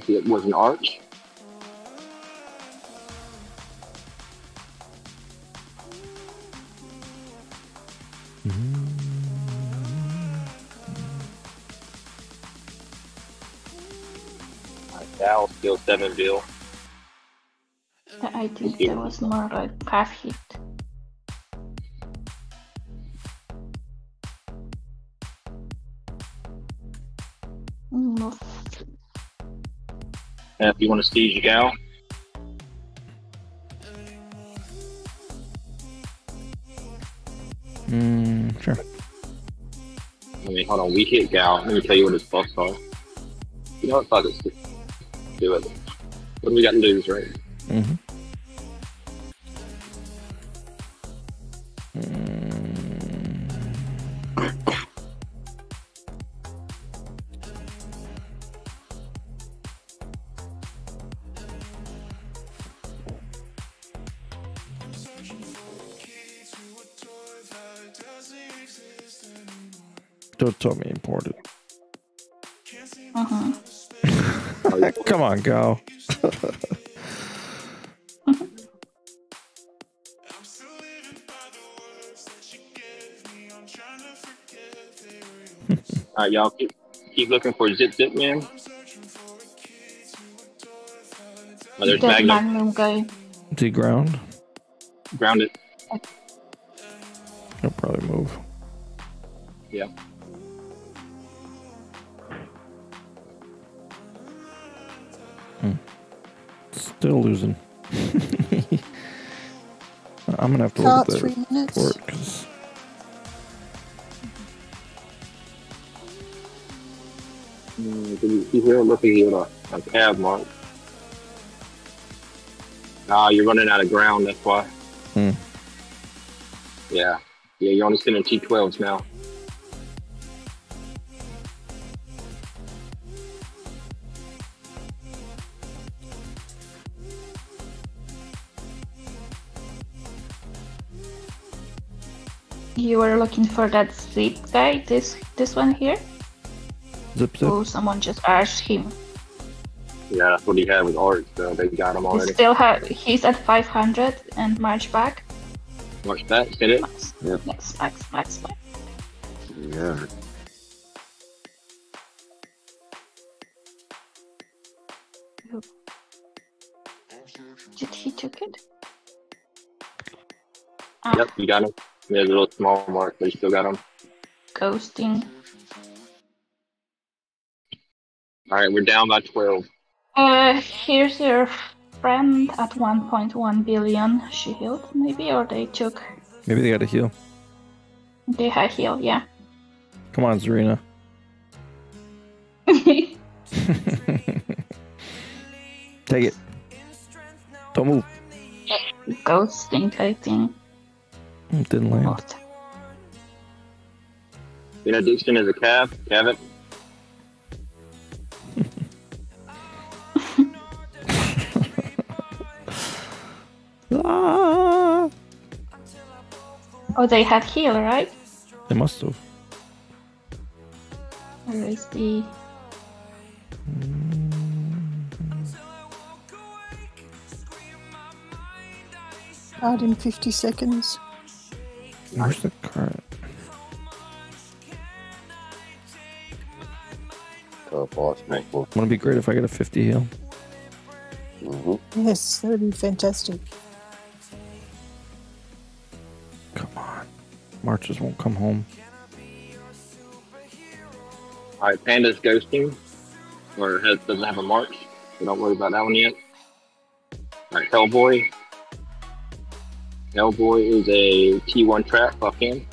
Zip was an arch. Right, Val still seven bill. I think that was more like half hit. Mm, And if you want to seize your gal, Mm, sure. I mean, hold on, we hit gal. Let me tell you what his buffs are. You know what? Fuck it. Do it. What do we got to lose, right? Mm-hmm. On, go. <laughs> All right, y'all keep keep looking for Zip Zip Man. Oh, there's Magnum. Magnum guy. Is he ground? Grounded. Gonna have to Cart look at three minutes. report 'cause Mm, did you- He's here looking at a, a cab mark. Ah, you're running out of ground. That's why. Hmm. Yeah. Yeah, you're only sending T12s now. You were looking for that zip guy, this this one here? Zip zip. Oh, someone just asked him. Yeah, that's what he had with Art, so they got him He already. still have he's at 500 and March back. March back. send it. Yep. Max, max, max, max. Yeah. Did he took it? Yep, you got him. There's a little small mark, but you still got them. Ghosting. All right, we're down by 12. Uh, here's your friend at 1.1 billion She healed, maybe, or they took. Maybe they got a heal. They had heal, yeah. Come on, Zarina. <laughs> Take it. Don't move. Ghosting, I think. It didn't land. Benediction is a calf. Have it. Ah! <laughs> Oh, they have heal, right? They must have. Where is the. Out in 50 seconds. Where's the card? Top boss. Right. Wouldn't it be great if I get a 50 heal? Mm-hmm. Yes, that would be fantastic. Come on. Marches won't come home. All right, Panda's ghosting, or has, doesn't have a march, so don't worry about that one yet. All right, Hellboy. Hellboy is a T1 trap, fuck him.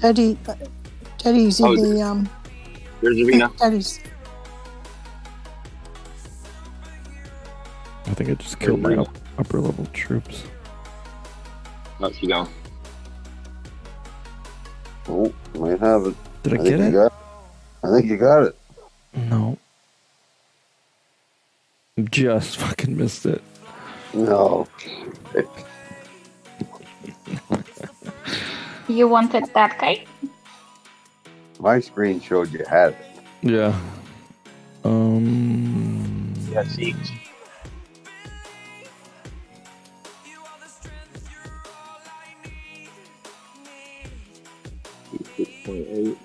Daddy, uh, Daddy's in Oh, the um. There's Arena. Teddy's. I think I just killed my up, upper level troops. Oh, she gone. Oh, might have it. Did I, think get it? Got, I think you got it. No. Just fucking missed it. No. You wanted that guy? My screen showed you had it. Yeah. Um. Yeah, see. Six point eight.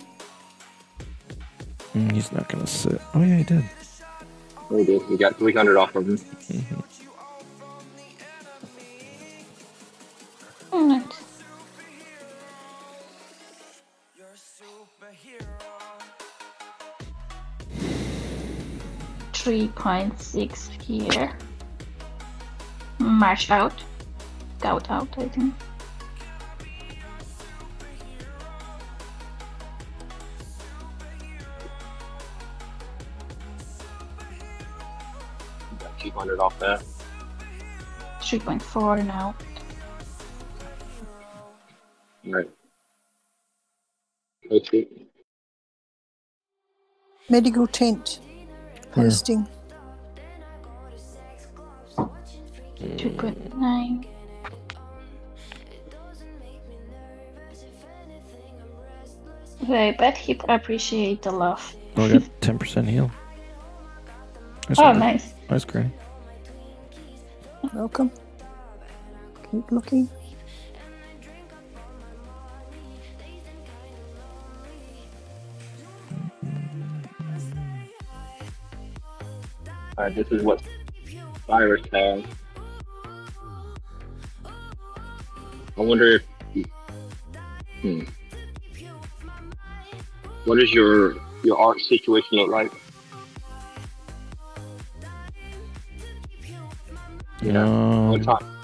Mm, he's not gonna sit. Oh yeah, he did. Oh, he did. We got three hundred off of him. Mm -hmm. 3.6 here. March out. Gout out, I think. Got 200 off that. 3.4 now. Right. Okay. Medical tent. Where? Posting. Two point nine. I bet he appreciate the love. Oh, I got 10% heal. Oh, nice Oh, one. nice. Nice, Granny. Welcome. Keep looking. Right, this is what Cyrus has. I wonder if. Hmm. What does your your art situation look like? No. What time?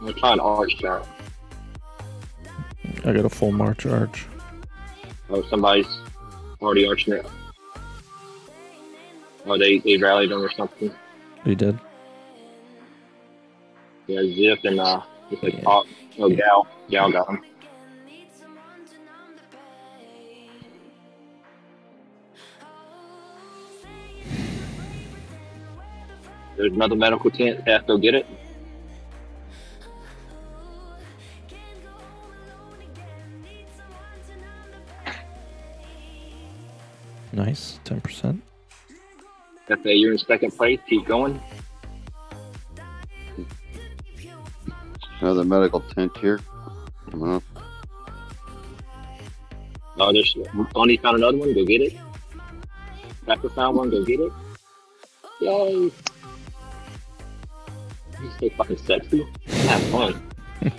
What time arch shot? I got a full march arch. Oh, somebody's already arching it. Oh, they, they rallied him or something. He did. Yeah, Zip and uh, it's like Pop. Oh, Gal. Gal got him. There's another medical tent. To go get it. Nice, ten percent. FA, you're in second place. Keep going. Another medical tent here. Coming up. Oh, there's Tony found another one. Go get it. Becca found one. Go get it. Yay! He's so fucking sexy. Have fun. <laughs>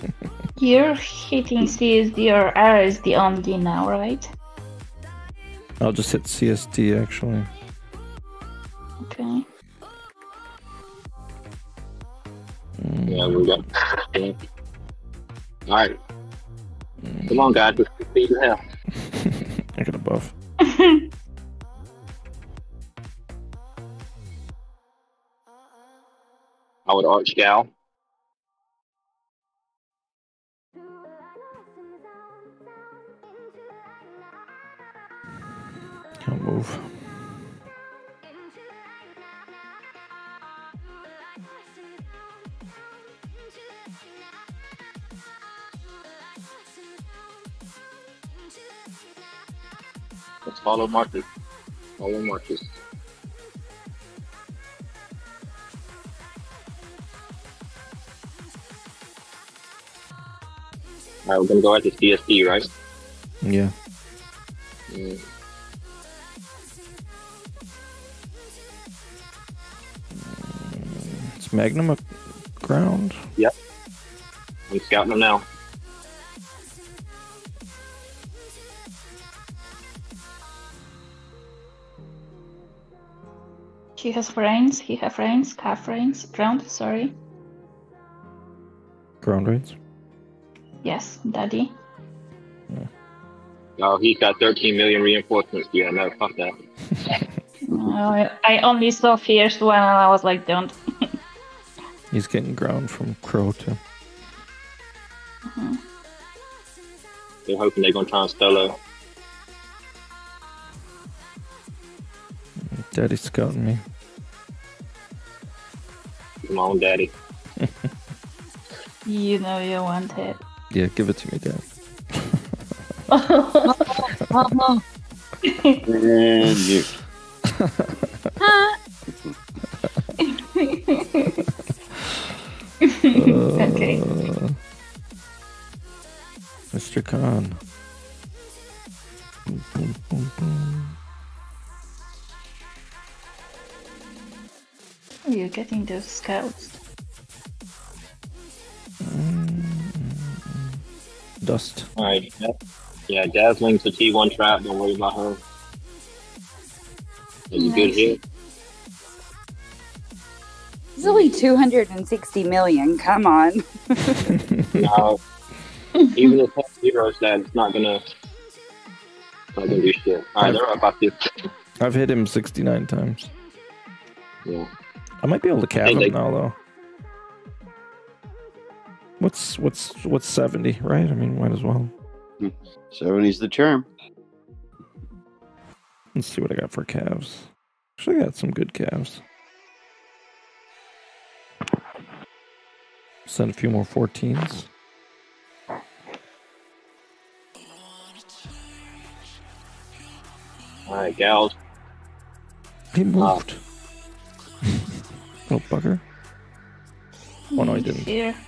You're hitting CSD or RSD only now, right? I'll just hit CSD actually. Okay. Yeah, we got. All right. Come on, guys. Let's speed to hell. <laughs> I got a buff. <laughs> I would arch gal. Can't move. Follow Marcus. Follow Marcus. All right, we're gonna go at the CSD, right? Yeah. Mm. It's Magnum a ground. Yep. I'm scouting them now. She has brains, he has brains, half brains, ground, sorry. Ground rates. Yes, daddy. Oh, he's got 13 million reinforcements. Yeah, no, fuck that. Uh, I only saw first one and I was like, don't. <laughs> He's getting ground from Crow too. They're hoping they're gonna try and solo. Daddy's scouting me. Come on, daddy. <laughs> You know you want it. Yeah, give it to me, Dad. And you. <laughs> okay. Uh, Mr. Khan. Boom, boom, boom, boom. You're getting those scouts. Mm-hmm. Dust. All right. Yeah, yeah Dazzling's a T1 trap. Don't worry about her. It's a good Nice. hit. It's only 260 million. Come on. <laughs> No, even if it's zero that it's not gonna, it's not gonna do shit. All right, they're up by 50. I've hit him 69 times. Yeah. I might be able to cap Hey, him they- now though. What's what's what's 70, right? I mean, might as well. 70's the charm. Let's see what I got for calves. Actually, I got some good calves. Send a few more 14s. All right, gals. He moved. Uh, Little bugger. Oh no, he didn't. Here. <laughs>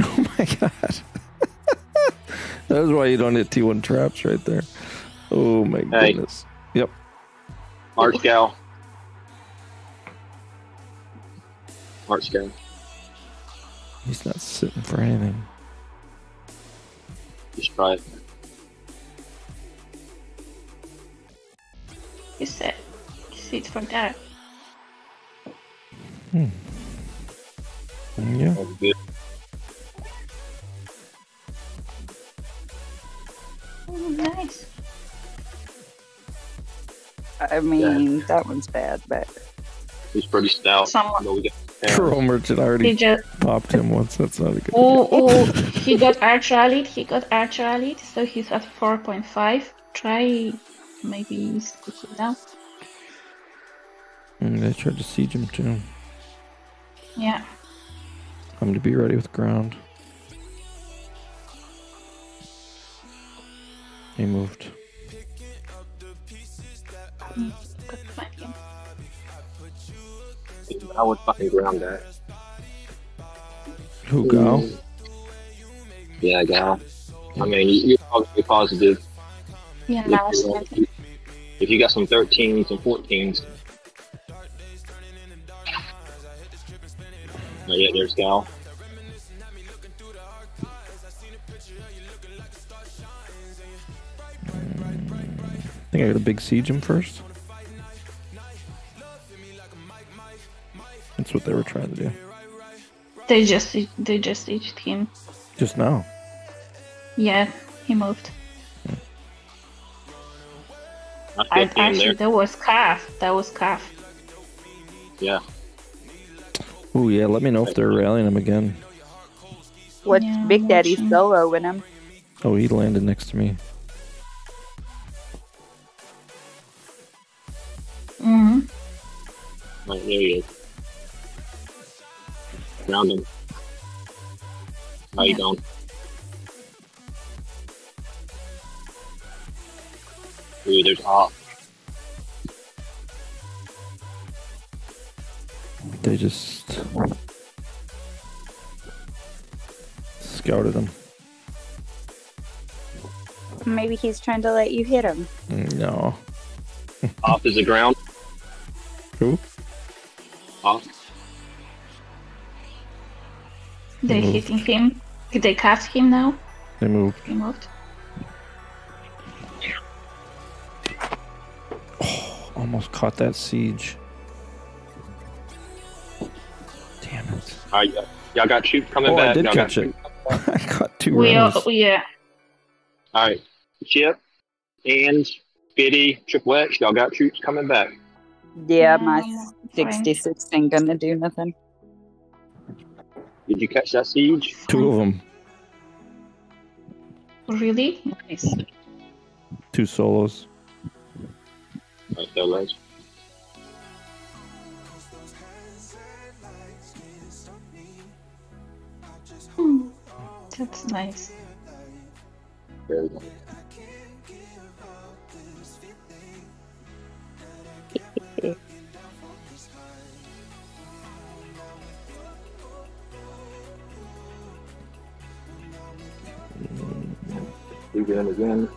Oh my god. <laughs> That's why you don't hit T1 traps right there. Oh my Hey. goodness. Yep. Arch gal. Arch gal. He's not sitting for anything. Just try it. You said. Sit for that. Hmm. Yeah. That's good. Oh, nice. I mean, that one's bad, but He's pretty stout. Someone- But we got Yeah. Merchant He already just popped him once. That's not a good. oh oh <laughs> he got archer elite. He got archer elite, so he's at four point five. Try maybe stick him down. Mm, they tried to siege him too. Yeah. I'm to be ready with ground. He moved. Good find him. I would fucking ground that. Who go? Mm. Yeah, gal. I mean, you- you're probably positive. Yeah, If now you, uh, if you got some 13s and 14s. Not yet, there's gal. I think I got a big siege him first. That's what they were trying to do. They just they just reached him. Just now. Yeah, he moved. Not I, actually, there. that was calf. That was calf. Yeah. Oh yeah, let me know if they're rallying him again. What's Yeah, Big I'm Daddy soloing him? Oh, he landed next to me. hmm Right, there he is. Ground him. How you Yeah. doing? Ooh, there's op. They just scouted him. Maybe he's trying to let you hit him. No. <laughs> Off is the ground. Who? Op. They're Moved. hitting him. Did They cast him now. They moved. He moved. <sighs> Almost caught that siege. Damn it. <laughs> Alright, y'all- y'all got troops coming Oh, back. I did y'all catch it. I got two We are, runners. we are. Alright. Chip, and Biddy, Triple X, y'all got troops coming back. Yeah, my Um, 66 ain't gonna do nothing. Did you catch that siege? Two of them. Really? Nice. Two solos. Right there, Les. That's nice. Very good. Do them again.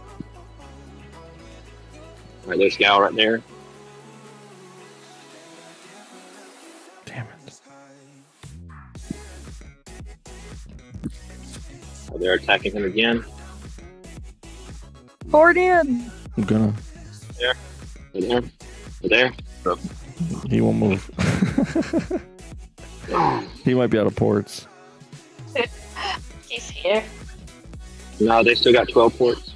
Alright, there's Gal right there. They're attacking him again. Board in! I'm gonna. They're there. They're there. Oh. He won't move. <laughs> he might be out of ports. He's here. No, they still got 12 ports.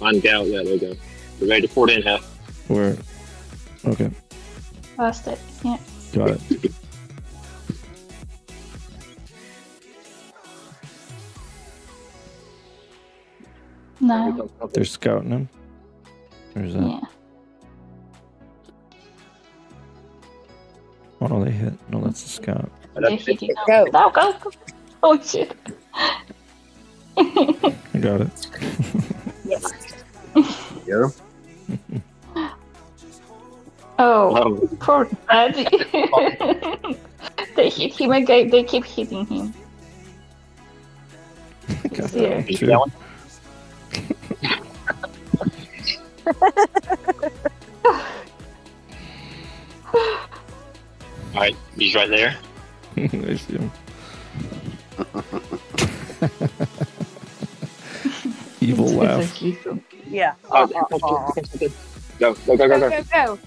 On Gal, yeah, there you go. They're ready to port in half. Where? Okay, Lost it. Yeah. got it. No. They're scouting him. Where's that? Yeah. Oh no, they hit. No, that's the scout. They're hitting Go. now. Go, go, go. Oh shit. I got it. Get <laughs> him? Oh, Oh, poor daddy. <laughs> they hit him again. They keep hitting him. <laughs> Got Here. that Alright, he's right there. I see him. Evil laugh. Yeah. Oh, Uh, uh, uh. Go, go, go, go, Go, go. go, go.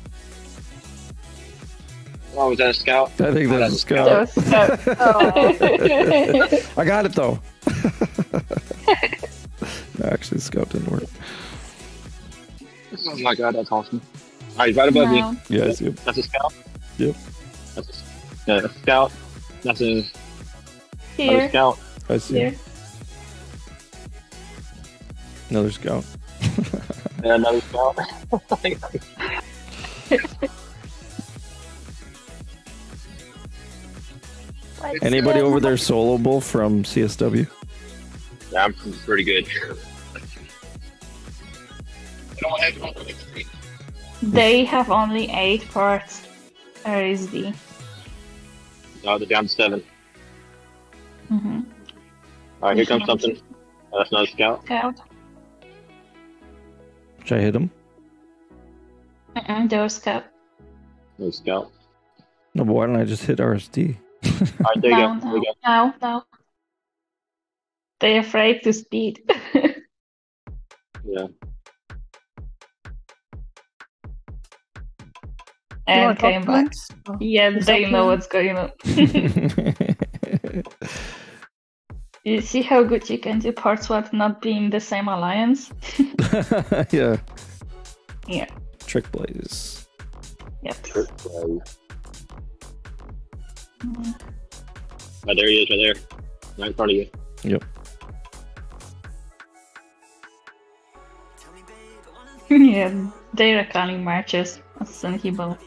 Oh, was that a scout? I think that's a scout. That was so- <laughs> Oh. I got it though. <laughs> Actually, scout didn't work. Oh my god, that's awesome. Alright, right above No. you. Yeah, I see him. That's a scout? Yep. That's a, Uh, scout. That's a, another Here. scout. I see. Here. Another scout. <laughs> Yeah, another scout. <laughs> Anybody over there soloable from CSD? yeah, I'm pretty good. They have only eight parts. Where is the? No, they're down to seven. Mm-hmm. All right, here comes something. Uh, that's another scout. Scout. Should I hit him? Mm-mm, they're scout. Another scout. No, but why don't I just hit RSD? All right, there you no. There you go. no, no. They're afraid to speed. <laughs> Yeah. And want came back. documents? Oh, Yeah, is they that know clear? what's going on. <laughs> You see how good you can do part swap not being the same alliance? <laughs> yeah. Yeah. Trick blaze. Yep. Trick play. Mhm. Oh, there he is, right there. Right in front of you. Yep. <laughs> yeah, they're calling marches as Senhibo.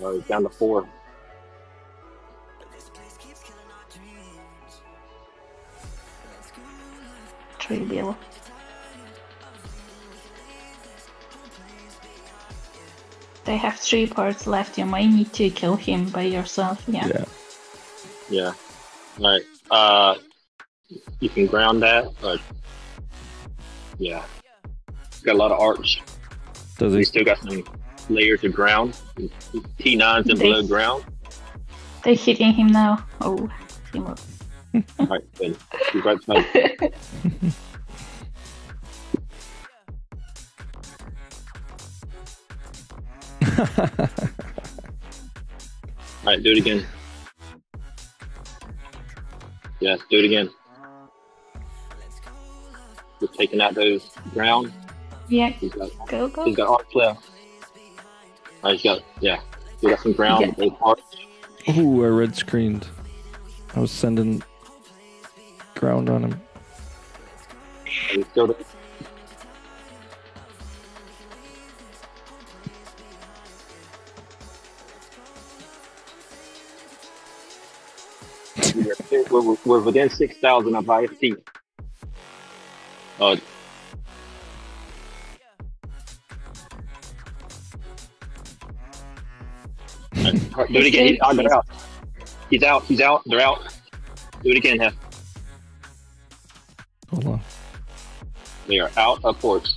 Oh, he's down to four. Trivial. They have three parts left. You might need to kill him by yourself. Yeah. Yeah. Yeah. All right. Uh, you can ground that. But yeah, got a lot of arch. Does he? still got some layers of ground. T9s and They- below ground. They're hitting him now. Oh, he moved. All right, then. He's right. <laughs> All right, do it again. Yes, do it again. We're taking out those ground. yeah, He's got, go, go. he's got arch left. All right, he's got, yeah. He's got some ground. Yeah. Ooh, I red screened. I was sending ground on him. And he's still <laughs> we're, we're, we're within 6,000 of IFT. Uh, right, do it again. He, oh, they're out. He's out. He's out. They're out. Do it again, Hef. Hold on. They are out of ports.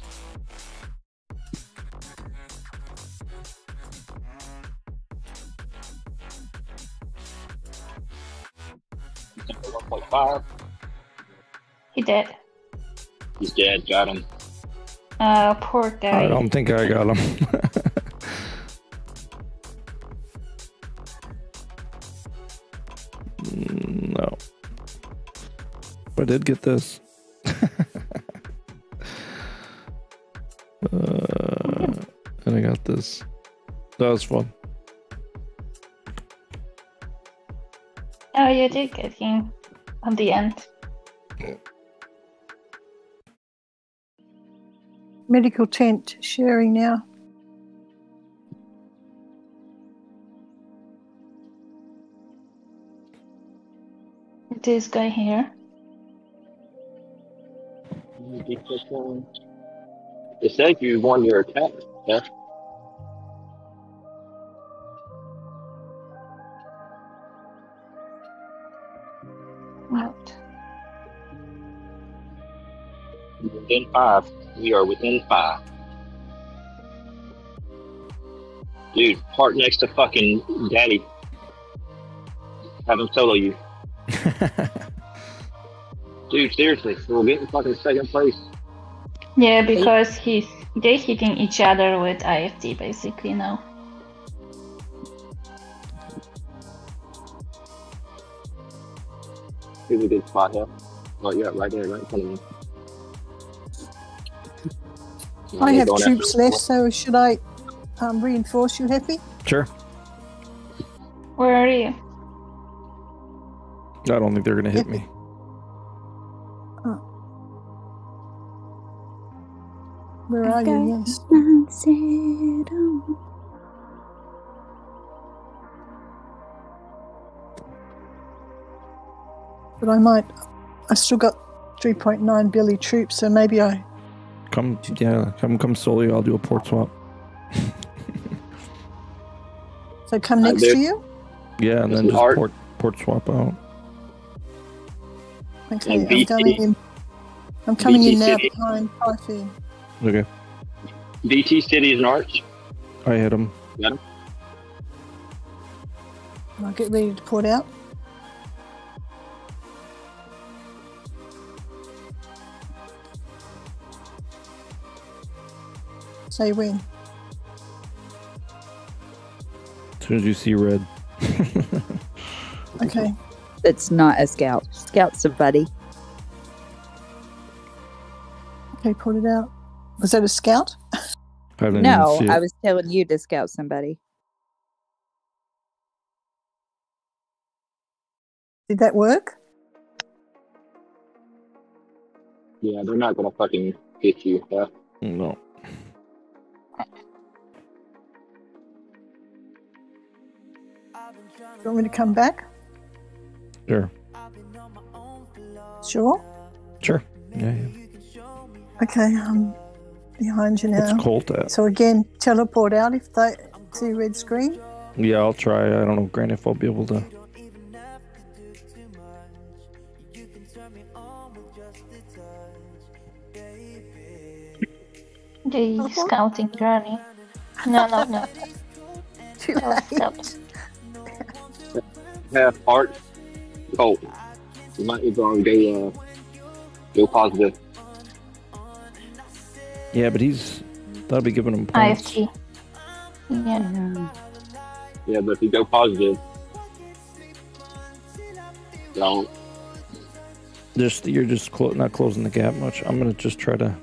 One point five. He dead. He's dead. Got him. Uh, poor guy. I don't think I got him. <laughs> I did get this. <laughs> uh, and I got this. That was fun. Oh, you did get him at the end. Medical tent sharing now. This guy here. It says you won your attack. Yeah. Out. Within five. We are within five. Dude, park next to fucking daddy. Have him solo you. <laughs> Dude, seriously, we'll get in fucking second place. Yeah, because he's they're hitting each other with IFT basically now. Here's a good spot here. Oh, yeah, right there, right in front of me. I have troops left, so should I um, reinforce you, Happy? Sure. Where are you? I don't think they're gonna hit me. Where are you? Yes. But I might. I still got 3.9 Billy troops, so maybe I. Come, yeah, come, come slowly. I'll do a port swap. So come next to you? Yeah, and This then is just art. port port swap out. Okay, I'm BT. coming in. I'm coming in now City. behind Typhoon. Okay, BT Cities and Arch. I hit him. Got him. I'll get ready to port out. Say when. As soon as you see red. Okay. It's not a scout. Scout's a buddy. Okay, put it out. Was that a scout? I No, I was telling you to scout somebody. Did that work? Yeah, they're not gonna fucking hit you. Yeah. No. Do you want me to come back? Sure. Sure. Sure. Yeah, yeah. Okay, I'm behind you now. What's Colt at? So again, teleport out if they see red screen. Yeah, I'll try. I don't know, Grant, if I'll be able to. The scouting journey. No, no, no. <laughs> Too No late. scout. Have Art. Oh, you might need to go uh, go positive. Yeah, but he's. That'll be giving him points. IFT. Yeah. Yeah, but if you go positive, don't. Just you're just clo- not closing the gap much. I'm gonna just try to.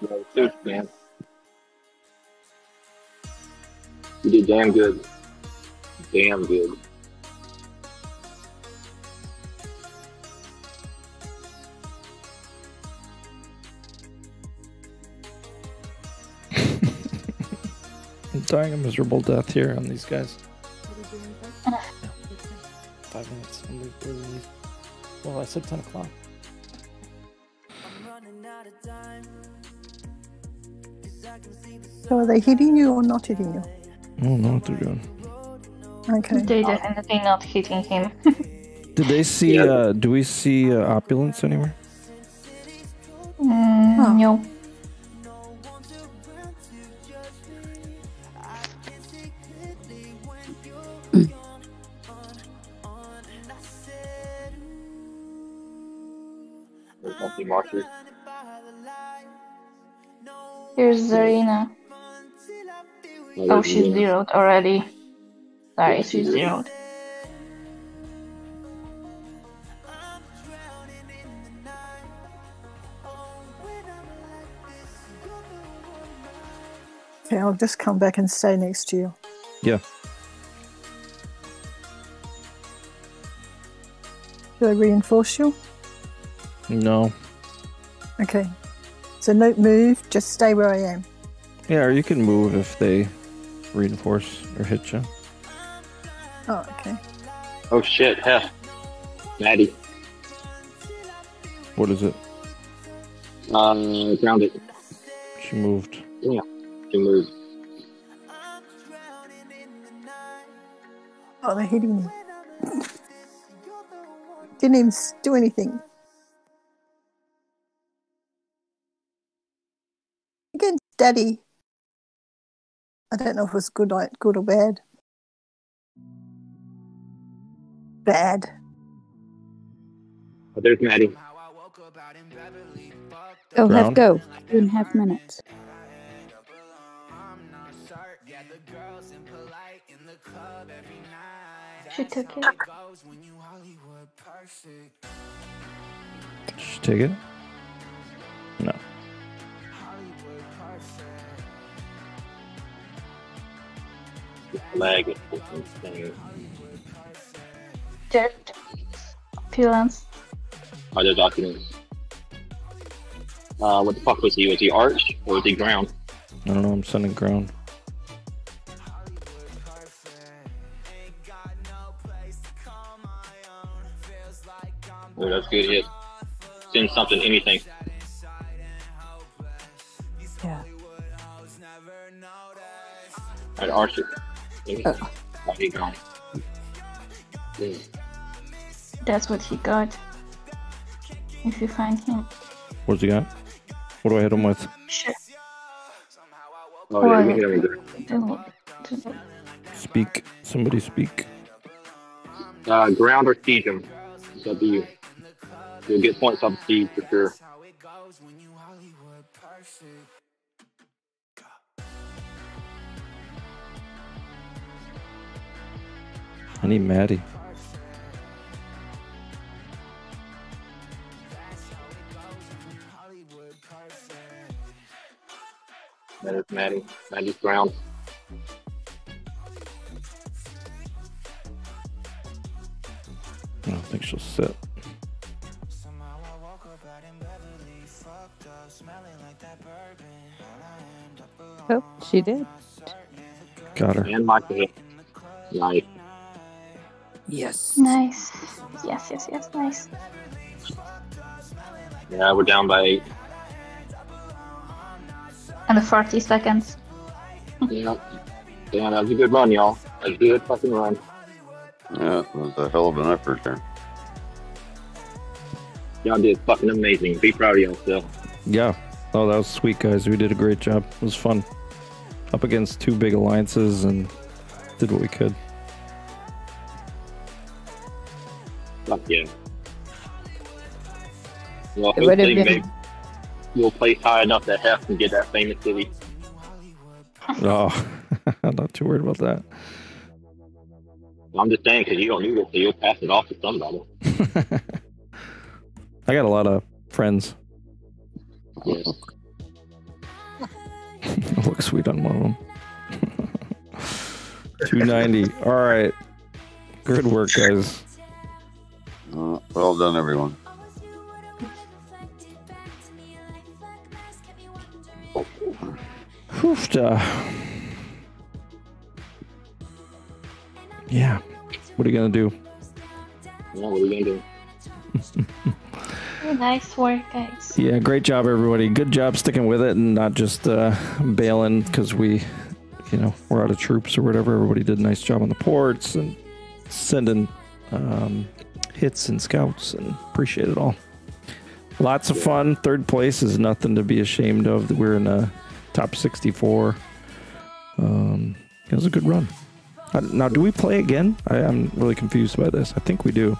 No, seriously, man. You did damn good. Damn good. Dying a miserable death here on these guys. <laughs> Five minutes. and leave- we'll leave. Well, I said ten o'clock. So are they hitting you or not hitting you? I don't know what they're doing. Okay. They definitely not hitting him. <laughs> Did they see? Yeah. uh Do we see uh, opulence anywhere? Mm, No. Here's Zarina. Oh, she's zeroed already. Sorry, she's zeroed. Okay, I'll just come back and stay next to you. Yeah. Should I reinforce you? No. Okay. So no move, just stay where I am. Yeah, or you can move if they reinforce or hit you. Oh, okay. Oh shit, hell. Maddie. What is it? Uh, grounded. She moved. Yeah, she moved. Oh, they're hitting me. Didn't even do anything. Daddy. I don't know if it was good, or- good or bad. Bad. Oh, there's Maddie. Go, have Ground. go. Two and a half minutes. She took it. Just take it. No. Lag is insane. Dirt. Opulence. Are there documents? Uh, what the fuck was he? Was he arch or was he ground? I don't know. I'm sending ground. Oh, that's good hit. Send something, anything. Yeah. Alright, arch it. Anything. He gone. Yeah. That's what he got. If you find him. What's he got? What do I hit him with? Sure. Oh, yeah, we hit him with Don't- don't- Speak. Somebody speak. Uh, ground or siege him. It's up to you. You'll get points off siege for sure. I need Maddie. That is Maddie. Maddie's ground. I don't think she'll sit. Oh, she did. Got her. And Michael hit. Nice. Yes. Nice. Yes, yes, yes, nice. Yeah, we're down by eight. And 40 seconds. Yeah. Yeah, that was a good run, y'all. A good fucking run. Yeah, it was a hell of an effort there. Y'all did fucking amazing. Be proud of yourself. Yeah. Oh, that was sweet, guys. We did a great job. It was fun. Up against two big alliances and did what we could. Fuck yeah. Well, It would have been- maybe you'll place high enough that Hef can get that famous city. <laughs> Oh, <laughs> I'm not too worried about that. I'm just saying because you don't need it, so you'll pass it off to somebody. <laughs> I got a lot of friends. Yes. I look sweet on one of them. 290. All right. Good work, guys. Uh, well done, everyone. Hoofda. Yeah. What are you gonna do? Yeah, what are we gonna do? <laughs> Nice work, guys. Yeah, great job, everybody. Good job sticking with it and not just uh, bailing because we, you know, we're out of troops or whatever. Everybody did a nice job on the ports and sending um, hits and scouts, and appreciate it all. Lots of fun. Third place is nothing to be ashamed of. We're in a top 64. Um, it was a good run. Uh, now, do we play again? I, I'm really confused by this. I think we do.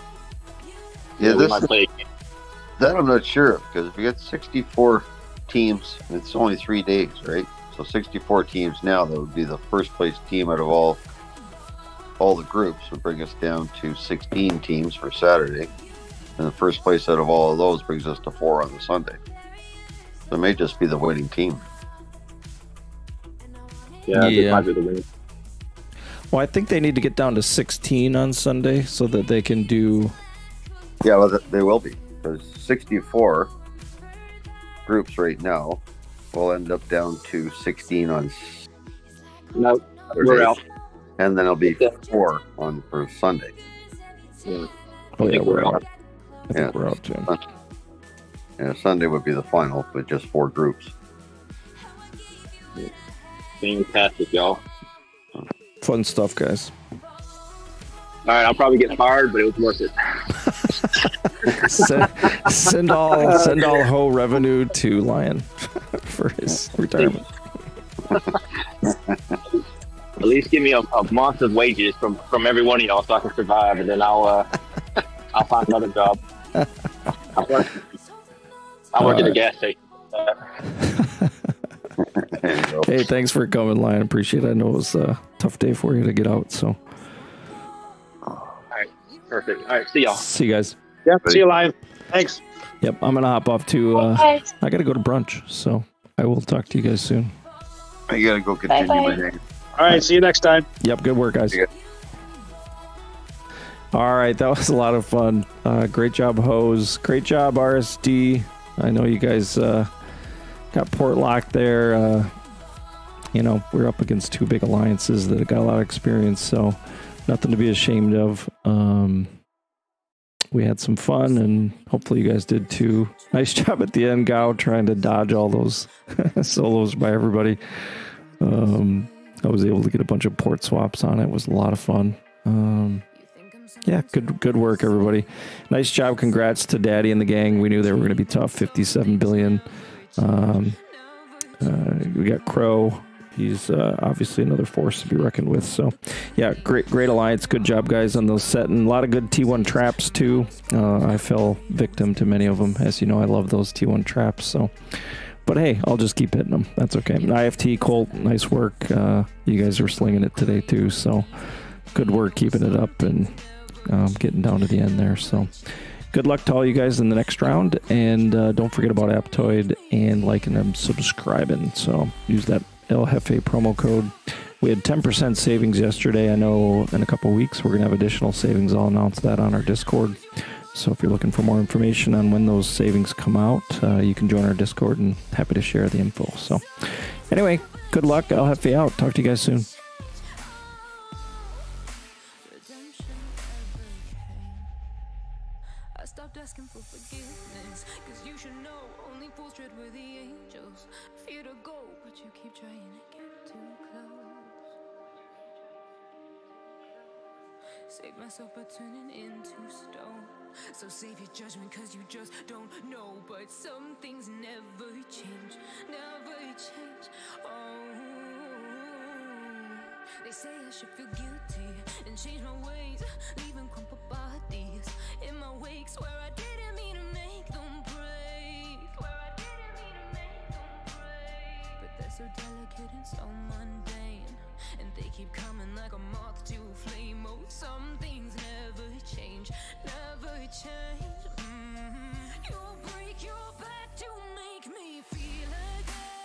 Yeah, this might play that I'm not sure of because if we got 64 teams, and it's only three days, right? So 64 teams now. That would be the first place team out of all all the groups would bring us down to 16 teams for Saturday, and the first place out of all of those brings us to four on the Sunday. So it may just be the winning team. Yeah, this Yeah. might be the winner. Well, I think they need to get down to 16 on Sunday so that they can do. Yeah, well, they will be. There's 64 groups right now. We'll end up down to 16 on No, Saturday, we're out. And then it'll be four on for Sunday. Yeah. Oh, yeah, we're we're out. out. I think we're out too. Yeah, Sunday would be the final with just four groups. Fantastic, y'all. Fun stuff, guys. All right, I'll probably get fired, but it was worth it. <laughs> send, send all send all ho revenue to Lion <laughs> for his retirement. <laughs> At least give me a, a month of wages from from every one of y'all so I can survive, and then I'll uh, <laughs> I'll find another job. I work, I work at a gas station. There you go. Hey, thanks for coming, Lion. Appreciate it. I know it was a tough day for you to get out. So all right, perfect. All right, see y'all. see you guys. Yep. See you live. Thanks. Yep, I'm gonna hop off to. Uh, Bye. I gotta go to brunch, so I will talk to you guys soon. I gotta go continue my Bye-bye. Hang. All right. See you next time. Yep, good work, guys. All right, that was a lot of fun. Uh, great job, HOEs. Great job, RSD. I know you guys uh, got port locked there. Uh, you know, we're up against two big alliances that got a lot of experience, so nothing to be ashamed of. Um, we had some fun, and hopefully you guys did too. <laughs> Nice job at the end, Gao, trying to dodge all those <laughs> solos by everybody. Um, I was able to get a bunch of port swaps on it. It was a lot of fun. Um, yeah, good good work, everybody. Nice job. Congrats to Daddy and the gang. We knew they were going to be tough. 57 billion. Um, uh, we got Crow. He's uh, obviously another force to be reckoned with. So, yeah, great great alliance. Good job, guys, on those setting. A lot of good T1 traps too. Uh, I fell victim to many of them. As you know, I love those T1 traps. So, but hey, I'll just keep hitting them. That's okay. IFT Colt, nice work. Uh, you guys were slinging it today too. So, good work keeping it up and um, getting down to the end there. So, good luck to all you guys in the next round. And uh, don't forget about Aptoide and liking and subscribing. So, use that El Hefe promo code. We had 10% savings yesterday. I know in a couple weeks we're going to have additional savings. I'll announce that on our Discord. So if you're looking for more information on when those savings come out, uh, you can join our Discord and happy to share the info. So anyway, good luck. I'll have you out. Talk to you guys soon. Judgment, cause you just don't know. But some things never change, never change. Oh. They say I should feel guilty and change my ways, leaving crumpled bodies in my wake. Swear I didn't mean to make them break. Swear I didn't mean to make them break. But they're so delicate and so mundane, they keep coming like a moth to a flame. Oh, some things never change, never change. Mm -hmm. You break your back to make me feel again.